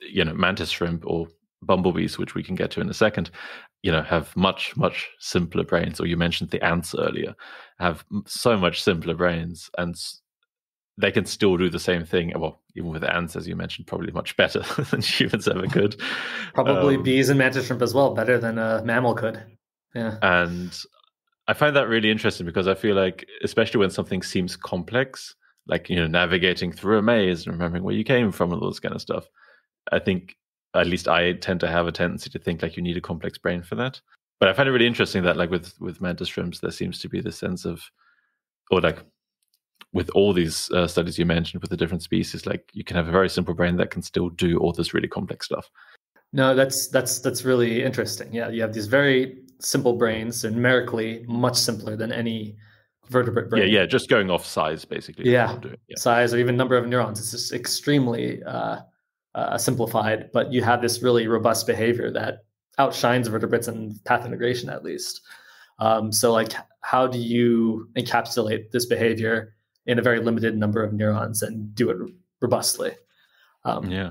you know mantis shrimp or bumblebees, which we can get to in a second, you know, have much much simpler brains. Or you mentioned the ants earlier, have so much simpler brains, and they can still do the same thing. Well, even with ants, as you mentioned, probably much better than humans ever could. Probably um, bees and mantis shrimp as well, better than a mammal could. Yeah, and I find that really interesting because I feel like, especially when something seems complex, like you know, navigating through a maze and remembering where you came from and all this kind of stuff. I think at least I tend to have a tendency to think like you need a complex brain for that. But I find it really interesting that like with with mantis shrimps, there seems to be this sense of, or like with all these uh, studies you mentioned with the different species, like you can have a very simple brain that can still do all this really complex stuff. No, that's that's that's really interesting. Yeah, you have these very simple brains, and numerically much simpler than any vertebrate brain. Yeah, yeah, just going off size basically. Yeah, yeah. size or even number of neurons. It's just extremely uh, uh, simplified, but you have this really robust behavior that outshines vertebrates and path integration at least. Um, so, like, how do you encapsulate this behavior in a very limited number of neurons and do it robustly? Um, yeah.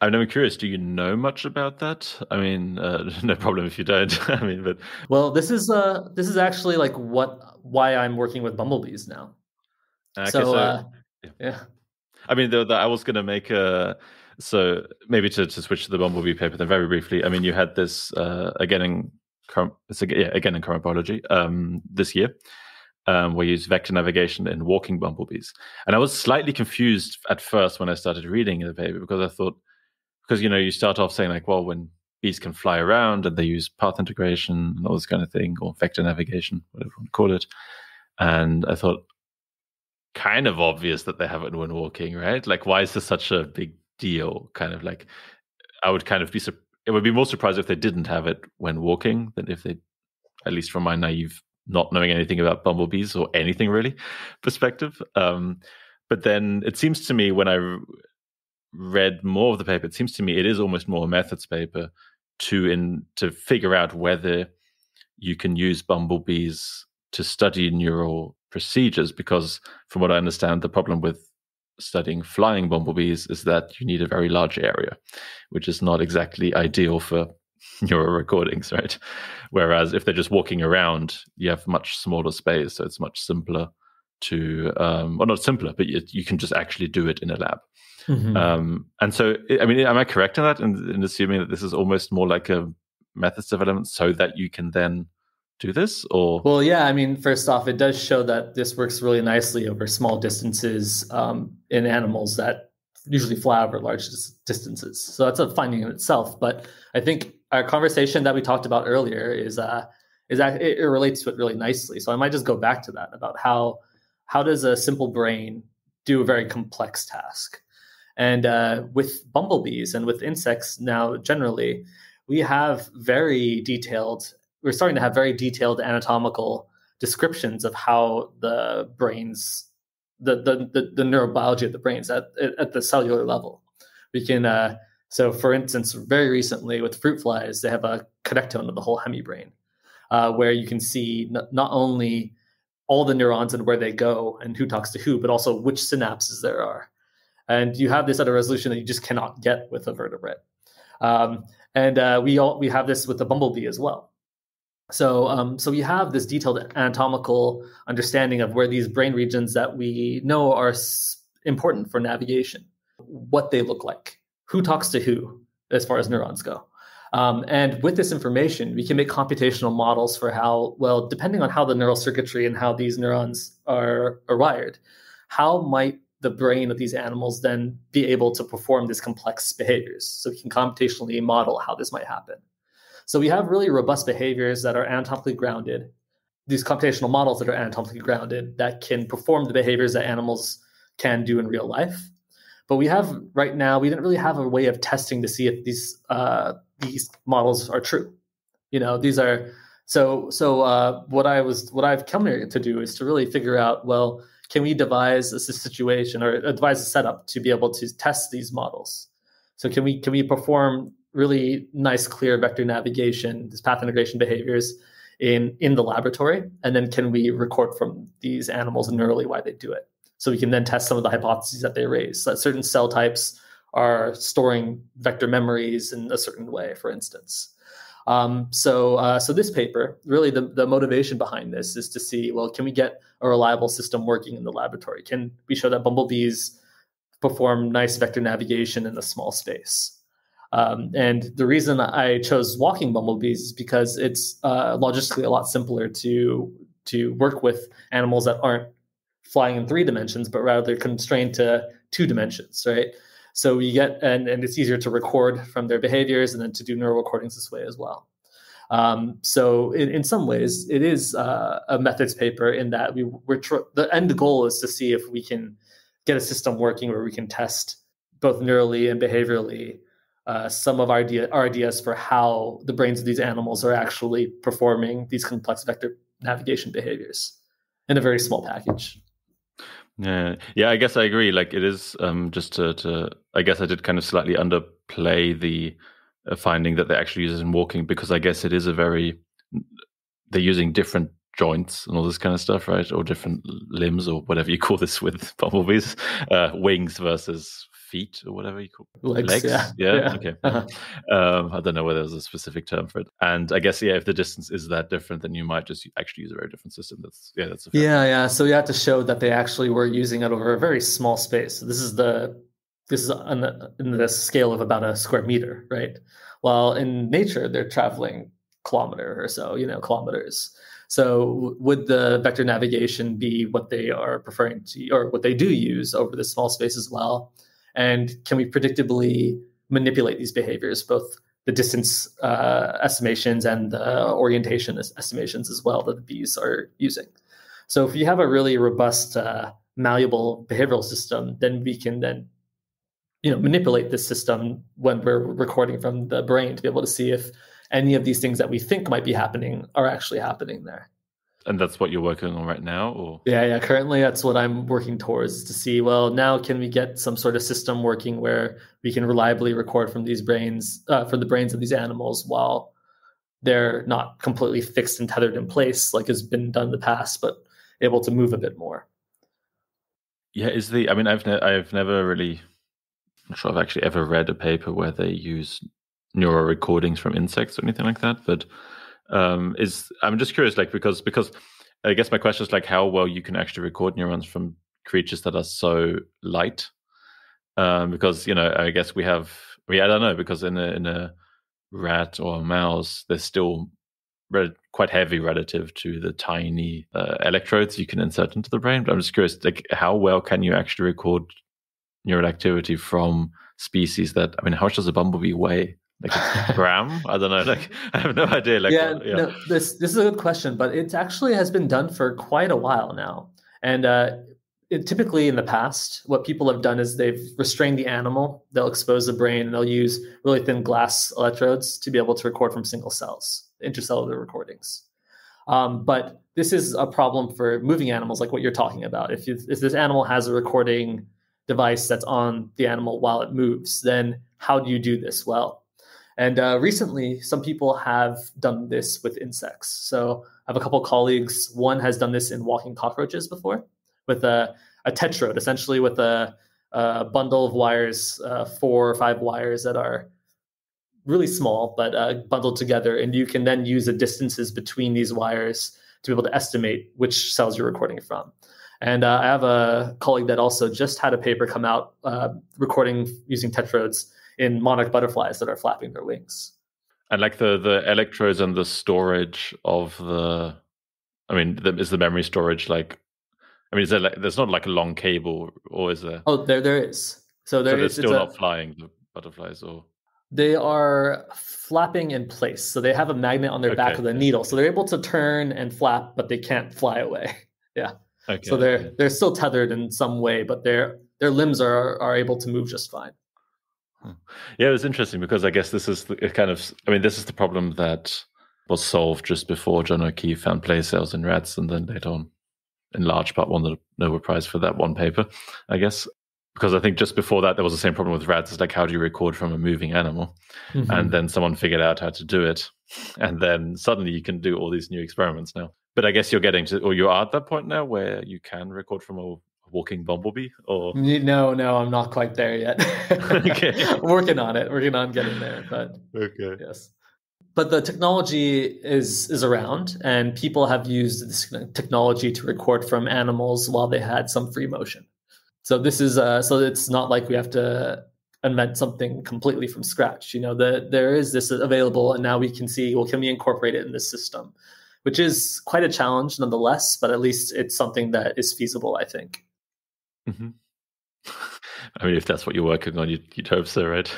I mean, I'm curious. Do you know much about that? I mean, uh, no problem if you don't. I mean, but well, this is uh, this is actually like what why I'm working with bumblebees now. Okay, so, so uh, yeah. I mean, the, the, I was going to make a so maybe to, to switch to the bumblebee paper then very briefly. I mean, you had this uh, again in it's yeah, again in current biology um, this year. Um, we use vector navigation in walking bumblebees, and I was slightly confused at first when I started reading the paper because I thought because you know you start off saying like, well, when bees can fly around and they use path integration and all this kind of thing, or vector navigation, whatever you want to call it, and I thought kind of obvious that they have it when walking, right? Like, why is this such a big deal? Kind of like, I would kind of be, it would be more surprised if they didn't have it when walking than if they, at least from my naive, not knowing anything about bumblebees or anything really perspective. Um, but then it seems to me when I read more of the paper, it seems to me it is almost more a methods paper to in to figure out whether you can use bumblebees to study neural procedures because from what i understand the problem with studying flying bumblebees is that you need a very large area which is not exactly ideal for neural recordings right whereas if they're just walking around you have much smaller space so it's much simpler to um well not simpler but you, you can just actually do it in a lab mm-hmm. um and so i mean am i correct in that in, in assuming that this is almost more like a methods development so that you can then do this or? Well yeah i mean first off it does show that this works really nicely over small distances um, in animals that usually fly over large distances. So that's a finding in itself but i think our conversation that we talked about earlier is uh is that it, it relates to it really nicely. So i might just go back to that about how how does a simple brain do a very complex task? And uh, with bumblebees and with insects now generally we have very detailed we're starting to have very detailed anatomical descriptions of how the brains the the the, the neurobiology of the brains at at the cellular level. We can uh, so for instance very recently with fruit flies they have a connectome of the whole hemibrain uh, where you can see n- not only all the neurons and where they go and who talks to who but also which synapses there are. And you have this at a resolution that you just cannot get with a vertebrate. Um, and uh, we all we have this with the bumblebee as well so, um, so we have this detailed anatomical understanding of where these brain regions that we know are s- important for navigation, what they look like, who talks to who, as far as neurons go. Um, and with this information, we can make computational models for how, well, depending on how the neural circuitry and how these neurons are, are wired, how might the brain of these animals then be able to perform these complex behaviors? So we can computationally model how this might happen. So we have really robust behaviors that are anatomically grounded, these computational models that are anatomically grounded that can perform the behaviors that animals can do in real life. But we have right now, we didn't really have a way of testing to see if these uh, these models are true. You know, these are so so. Uh, what I was what I've come here to do is to really figure out well, can we devise a situation or devise a setup to be able to test these models? So can we can we perform really nice, clear vector navigation, these path integration behaviors in, in the laboratory? And then can we record from these animals neurally why they do it? So we can then test some of the hypotheses that they raise. That certain cell types are storing vector memories in a certain way, for instance. Um, so, uh, so this paper, really the, the motivation behind this is to see, well, can we get a reliable system working in the laboratory? Can we show that bumblebees perform nice vector navigation in a small space? Um, and the reason I chose walking bumblebees is because it's uh, logistically a lot simpler to to work with animals that aren't flying in three dimensions, but rather constrained to two dimensions, right? So you get and and it's easier to record from their behaviors and then to do neural recordings this way as well. Um, so in, in some ways, it is uh, a methods paper in that we we're tr- the end goal is to see if we can get a system working where we can test both neurally and behaviorally uh, some of our, idea, our ideas for how the brains of these animals are actually performing these complex vector navigation behaviors in a very small package. Yeah, yeah. I guess I agree. Like it is um, just to, to. I guess I did kind of slightly underplay the uh, finding that they actually use it in walking because I guess it is a very. They're using different joints and all this kind of stuff, right? Or different limbs or whatever you call this with bumblebees, uh, wings versus feet or whatever you call it. legs. legs? Yeah. yeah. yeah. Okay. Uh-huh. Um, I don't know whether there's a specific term for it. And I guess yeah, if the distance is that different, then you might just actually use a very different system. That's yeah, that's yeah, yeah. So you have to show that they actually were using it over a very small space. So this is the this is on the, in the scale of about a square meter, right? While in nature they're traveling kilometer or so, you know, kilometers. So would the vector navigation be what they are preferring to, or what they do use over this small space as well? And can we predictably manipulate these behaviors, both the distance uh, estimations and the orientation estimations as well that the bees are using? So if you have a really robust, uh, malleable behavioral system, then we can then you know manipulate this system when we're recording from the brain to be able to see if any of these things that we think might be happening are actually happening there and that's what you're working on right now or? Yeah yeah currently that's what i'm working towards to see well now can we get some sort of system working where we can reliably record from these brains uh, from the brains of these animals while they're not completely fixed and tethered in place like has been done in the past but able to move a bit more. Yeah is the i mean i've ne- i've never really i'm not sure i've actually ever read a paper where they use neural recordings from insects or anything like that but um, is I'm just curious, like because because I guess my question is like how well you can actually record neurons from creatures that are so light. Um, because you know, I guess we have, mean, I don't know, because in a in a rat or a mouse, they're still re- quite heavy relative to the tiny uh, electrodes you can insert into the brain. But I'm just curious, like how well can you actually record neural activity from species that? I mean, how much does a bumblebee weigh? Like gram? I don't know. Like i have no idea like yeah, yeah. No, this this is a good question but it actually has been done for quite a while now. And uh, it, typically in the past what people have done is they've restrained the animal. They'll expose the brain and they'll use really thin glass electrodes to be able to record from single cells intercellular recordings. Um, but this is a problem for moving animals like what you're talking about. If, you, if this animal has a recording device that's on the animal while it moves then how do you do this? Well and uh, recently, some people have done this with insects. So I have a couple colleagues. One has done this in walking cockroaches before with a, a tetrode, essentially with a, a bundle of wires, uh, four or five wires that are really small, but uh, bundled together. And you can then use the distances between these wires to be able to estimate which cells you're recording from. And uh, I have a colleague that also just had a paper come out uh, recording using tetrodes in monarch butterflies that are flapping their wings. And like the the electrodes and the storage of the, I mean, the, is the memory storage like? I mean, is there like, there's not like a long cable, or is there? Oh, there there is. So there so is, still not a, flying the butterflies, or they are flapping in place. So they have a magnet on their okay. back with a needle, so they're able to turn and flap, but they can't fly away. yeah. Okay. So they're they're still tethered in some way, but their their limbs are are able to move just fine. Yeah, it was interesting because I guess this is the kind of, I mean, this is the problem that was solved just before John O'Keefe found place cells in rats and then later on, in large part, won the Nobel Prize for that one paper, I guess. Because I think just before that, there was the same problem with rats. It's like, how do you record from a moving animal? Mm-hmm. And then someone figured out how to do it. And then suddenly you can do all these new experiments now. But I guess you're getting to, or you are at that point now where you can record from a walking bumblebee or? No no i'm not quite there yet. Okay. Working on it working on getting there but okay. yes. But the technology is is around and people have used this technology to record from animals while they had some free motion. So this is uh so it's not like we have to invent something completely from scratch you know the, there is this available and now we can see well can we incorporate it in this system? Which is quite a challenge nonetheless but at least it's something that is feasible i think Mm-hmm. I mean, if that's what you're working on, you'd, you'd hope so, right?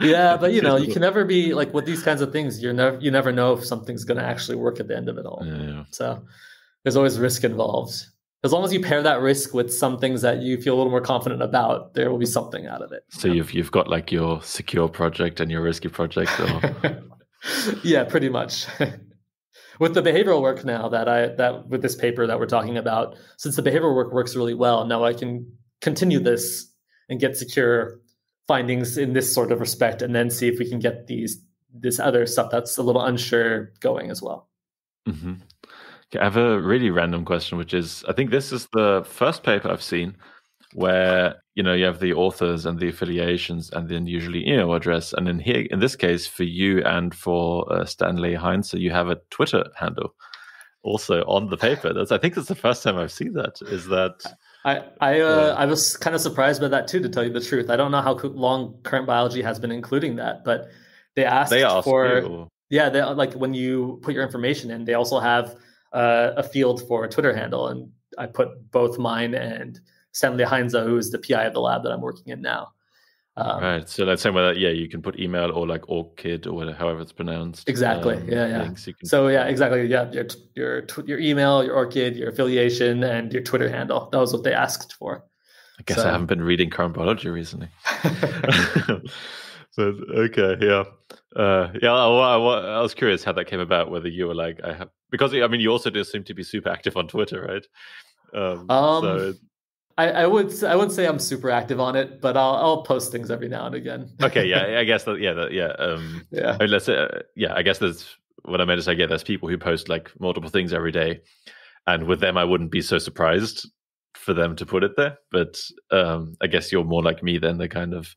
yeah, but you know, you can never be like with these kinds of things. You're never you never know if something's going to actually work at the end of it all. Yeah. So there's always risk involved. As long as you pair that risk with some things that you feel a little more confident about, there will be something out of it. So you've you've got like your secure project and your risky project. Or... yeah, pretty much. With the behavioral work now that I that with this paper that we're talking about, since the behavioral work works really well, now I can continue this and get secure findings in this sort of respect, and then see if we can get these this other stuff that's a little unsure going as well. Mm-hmm. Okay, I have a really random question, which is I think this is the first paper I've seen where you know you have the authors and the affiliations and then usually email address. And in here in this case for you and for uh, stanley heinze you have a twitter handle also on the paper. That's i think that's the first time i've seen that is that i i uh, i was kind of surprised by that too to tell you the truth. I don't know how long current biology has been including that but they asked, they asked for you. yeah they like when you put your information in they also have uh, a field for a twitter handle and i put both mine and Stanley Heinze, who's the PI of the lab that I'm working in now. Um, right. So let's say whether yeah, you can put email or like ORCID or whatever, however it's pronounced. Exactly. Um, yeah, yeah. So yeah, exactly. Yeah, your your your email, your ORCID, your affiliation, and your Twitter handle. That was what they asked for. I guess so, I haven't been reading current biology recently. so okay, yeah, uh, yeah. I, I, I, was curious how that came about. Whether you were like, I have because I mean, you also do seem to be super active on Twitter, right? Um, um so I, I, would I wouldn't say I'm super active on it, but I'll I'll post things every now and again. okay, yeah, I guess that yeah, that, yeah, um, yeah. I mean, let's uh, yeah, I guess there's what I meant to say. Yeah, there's people who post like multiple things every day, and with them, I wouldn't be so surprised for them to put it there. But um, I guess you're more like me than the kind of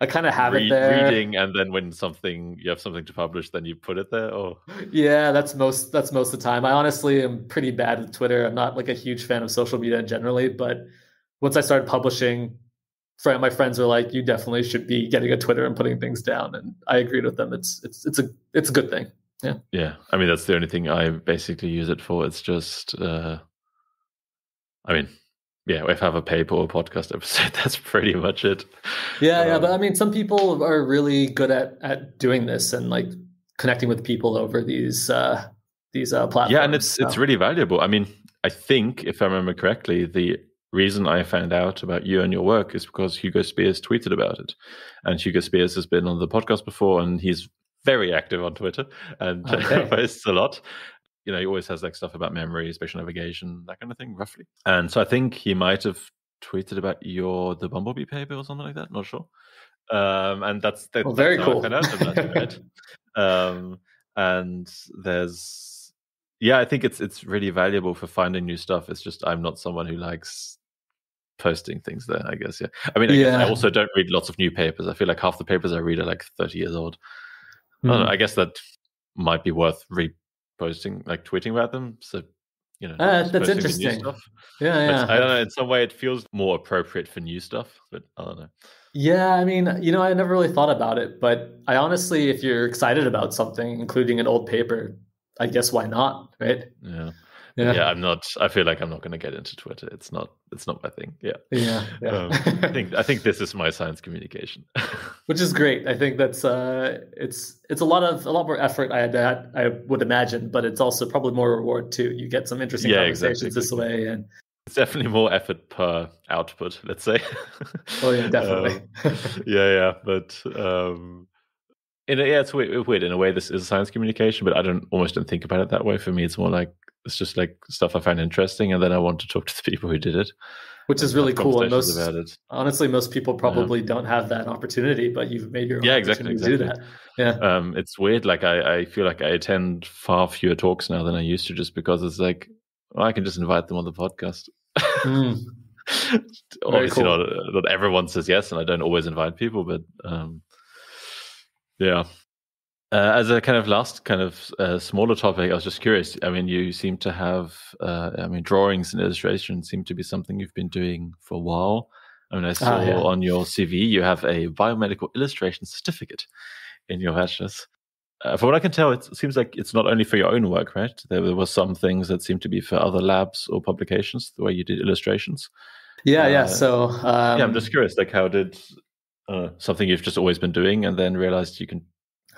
I kind of have Re- it there. Reading, and then when something you have something to publish, then you put it there. Oh, yeah, that's most that's most of the time. I honestly am pretty bad at Twitter. I'm not like a huge fan of social media generally, but once I started publishing, my friends were like, "You definitely should be getting a Twitter and putting things down." And I agreed with them. It's it's it's a it's a good thing. Yeah. Yeah. I mean, that's the only thing I basically use it for. It's just, uh, I mean, yeah, if I have a paper or a podcast episode, that's pretty much it. Yeah, um, yeah, but I mean, some people are really good at at doing this and like connecting with people over these uh, these uh, platforms. Yeah, and it's so. it's really valuable. I mean, I think if I remember correctly, the reason I found out about you and your work is because Hugo Spears tweeted about it, and Hugo Spears has been on the podcast before, and he's very active on Twitter and okay. posts a lot you know, he always has like stuff about memory, spatial navigation, that kind of thing, roughly. And so I think he might have tweeted about your the Bumblebee paper or something like that. Not sure. Um, and that's, that, well, very cool. That, um, and there's, yeah, I think it's it's really valuable for finding new stuff. It's just I'm not someone who likes posting things there. I guess yeah. I mean, I, yeah. I also don't read lots of new papers. I feel like half the papers I read are like 30 years old. Mm. I, know, hmm. I guess that might be worth reposting, like tweeting about them. So you know, uh, that's interesting. Yeah, yeah. I don't know. In some way, it feels more appropriate for new stuff, but I don't know. Yeah, I mean, you know, I never really thought about it, but I honestly, if you're excited about something, including an old paper, I guess why not, right? Yeah. Yeah. yeah, I'm not. I feel like I'm not going to get into Twitter. It's not. It's not my thing. Yeah, yeah. yeah. Um, I think. I think this is my science communication, which is great. I think that's. Uh, it's. It's a lot of a lot more effort. I had. that I would imagine, but it's also probably more reward too. You get some interesting yeah, conversations exactly, this way, and it's definitely more effort per output. Let's say. oh yeah, definitely. um, yeah, yeah, but. um in a, yeah, it's weird, weird. In a way, this is science communication, but I don't almost don't think about it that way. For me, it's more like it's just like stuff I find interesting, and then I want to talk to the people who did it, which is really cool. And most, about it. honestly, most people probably yeah. don't have that opportunity, but you've made your own yeah, exactly, exactly. do that. Yeah, um, it's weird. Like I, I feel like I attend far fewer talks now than I used to, just because it's like well, I can just invite them on the podcast. Mm. Obviously, cool. not, not everyone says yes, and I don't always invite people, but um, yeah. Uh, as a kind of last kind of uh, smaller topic, I was just curious. I mean, you seem to have, uh, I mean, drawings and illustration seem to be something you've been doing for a while. I mean, I ah, saw yeah. on your CV you have a biomedical illustration certificate in your bachelor's. Uh, from what I can tell, it seems like it's not only for your own work, right? There, there were some things that seem to be for other labs or publications, the way you did illustrations. Yeah, yeah. Uh, so um, yeah, I'm just curious, like, how did uh, something you've just always been doing and then realized you can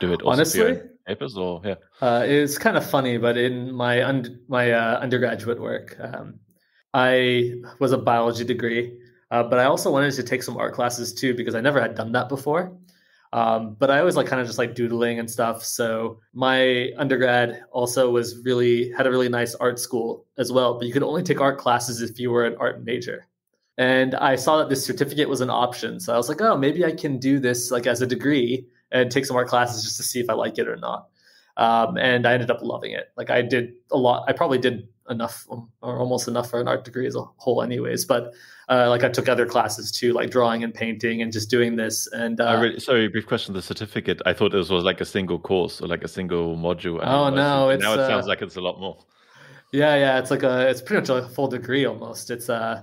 do it honestly papers or yeah uh, it's kind of funny but in my un- my uh, undergraduate work um, i was a biology degree uh, but i also wanted to take some art classes too because i never had done that before Um, but I always like kind of just like doodling and stuff. So my undergrad also was really had a really nice art school as well. But you could only take art classes if you were an art major. And I saw that this certificate was an option. So I was like, oh, maybe I can do this like as a degree and take some art classes just to see if I like it or not. Um, and I ended up loving it. Like I did a lot. I probably did enough or almost enough for an art degree as a whole, anyways. But uh, like I took other classes too, like drawing and painting and just doing this. And uh, really, sorry, brief question: the certificate. I thought this was like a single course or like a single module. Oh no, it's, now it sounds uh, like it's a lot more. Yeah, yeah, it's like a it's pretty much a full degree almost. It's uh,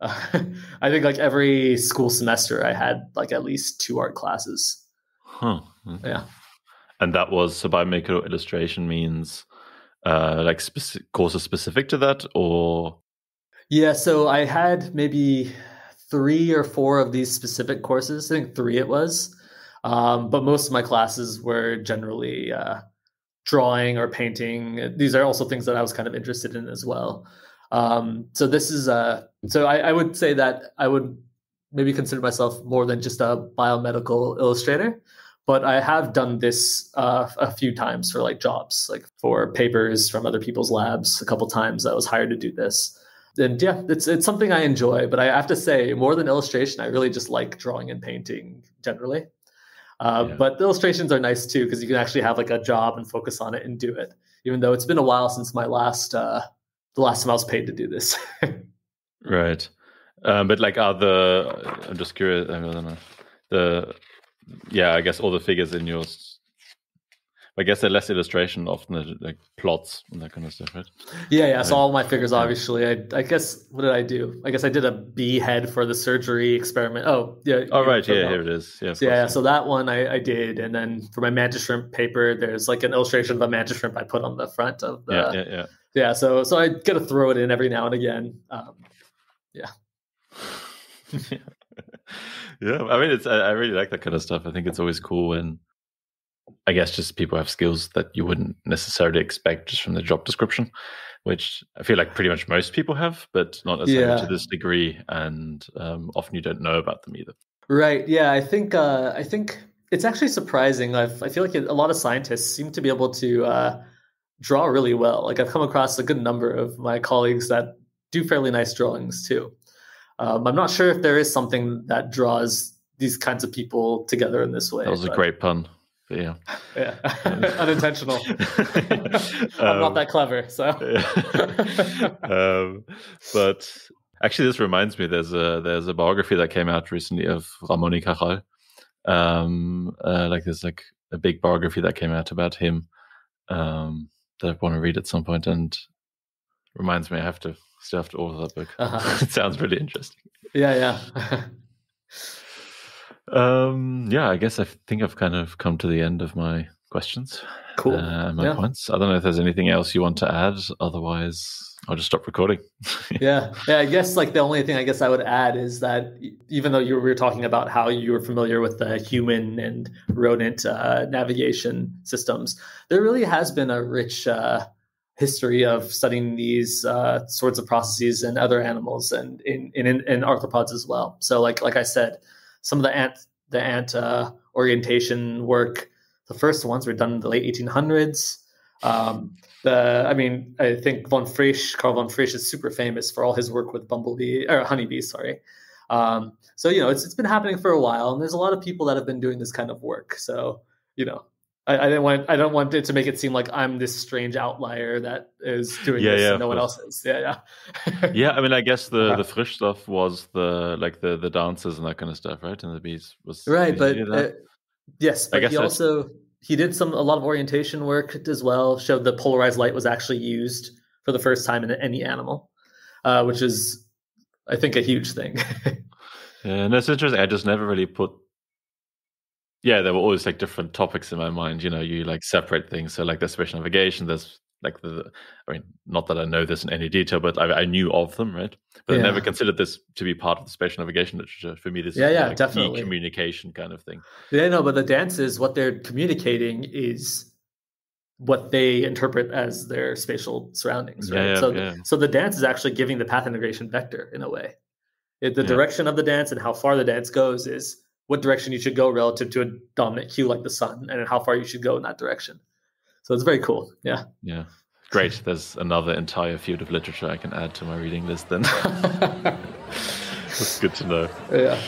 uh I think like every school semester I had like at least two art classes. Huh. Yeah. And that was so biomechanical illustration means uh, like specific courses specific to that or? Yeah so i had maybe three or four of these specific courses i think three it was. Um, but most of my classes were generally uh, drawing or painting. These are also things that i was kind of interested in as well. Um, so this is uh, so I, I would say that i would maybe consider myself more than just a biomedical illustrator but I have done this uh, a few times for like jobs, like for papers from other people's labs. A couple times I was hired to do this, and yeah, it's it's something I enjoy. But I have to say, more than illustration, I really just like drawing and painting generally. Uh, yeah. But the illustrations are nice too because you can actually have like a job and focus on it and do it. Even though it's been a while since my last uh, the last time I was paid to do this. right, um, but like, are the I'm just curious. I don't know the yeah, I guess all the figures in yours. I guess they're less illustration, often like plots and that kind of stuff, right? Yeah, yeah. So all my figures, obviously, I, I guess what did I do? I guess I did a bee head for the surgery experiment. Oh, yeah. All right, right. Yeah, here it is. Yeah. So, yeah. So that one I, I did, and then for my mantis shrimp paper, there's like an illustration of a mantis shrimp I put on the front of the. Yeah, yeah, yeah. Yeah. So so I get to throw it in every now and again. Um, yeah. yeah, I mean, it's I, I really like that kind of stuff. I think it's always cool when I guess just people have skills that you wouldn't necessarily expect just from the job description, which I feel like pretty much most people have, but not necessarily yeah. to this degree, and um, often you don't know about them either. Right. Yeah. I think uh, I think it's actually surprising. I've, I feel like a lot of scientists seem to be able to uh, draw really well. Like I've come across a good number of my colleagues that do fairly nice drawings too. Um, I'm not sure if there is something that draws these kinds of people together in this way. That was but... a great pun. yeah. Yeah. Unintentional. I'm not that clever, so. um, but actually, this reminds me. There's a there's a biography that came out recently of Ramon y Cajal. Um, uh, like there's like a big biography that came out about him um, that I want to read at some point, and reminds me I have to still have to order that book. Uh-huh. it sounds really interesting. Yeah, yeah. um, yeah, I guess I think I've kind of come to the end of my questions. Cool. Uh, my yeah. points. I don't know if there's anything else you want to add. Otherwise, I'll just stop recording. yeah, yeah. I guess like the only thing I guess I would add is that even though you were talking about how you were familiar with the human and rodent uh, navigation systems, there really has been a rich uh, history of studying these uh, sorts of processes in other animals and in, in, in arthropods as well. So, like like I said, some of the ant the ant uh, orientation work, the first ones were done in the late 1800s. Um, the I mean, I think von Frisch, Karl von Frisch, is super famous for all his work with bumblebee or honeybees. Sorry. Um, so you know, it's it's been happening for a while, and there's a lot of people that have been doing this kind of work. So you know, I, I, didn't want I don't want it to make it seem like I'm this strange outlier that is doing yeah, this yeah, and no one else is. Yeah, yeah. yeah, I mean I guess the the Frisch stuff was the like the the dances and that kind of stuff, right? And the bees was right, but uh, yes, but he also he did some a lot of orientation work as well. Showed that polarized light was actually used for the first time in any animal, uh, which is I think a huge thing. yeah, and that's interesting. I just never really put yeah, there were always like different topics in my mind. You know, you like separate things. So like the spatial navigation, there's like the, I mean, not that I know this in any detail, but I, I knew of them, right? But yeah. I never considered this to be part of the spatial navigation literature. For me, this yeah, is yeah, like definitely communication kind of thing. Yeah, no, but the dances, what they're communicating is what they interpret as their spatial surroundings, mm, right? Yeah, so, yeah. so the dance is actually giving the path integration vector in a way. It, the direction of the dance and how far the dance goes is what direction you should go relative to a dominant hue like the sun and how far you should go in that direction. So it's very cool. Yeah. Yeah. Great. There's another entire field of literature I can add to my reading list then. That's good to know. Yeah.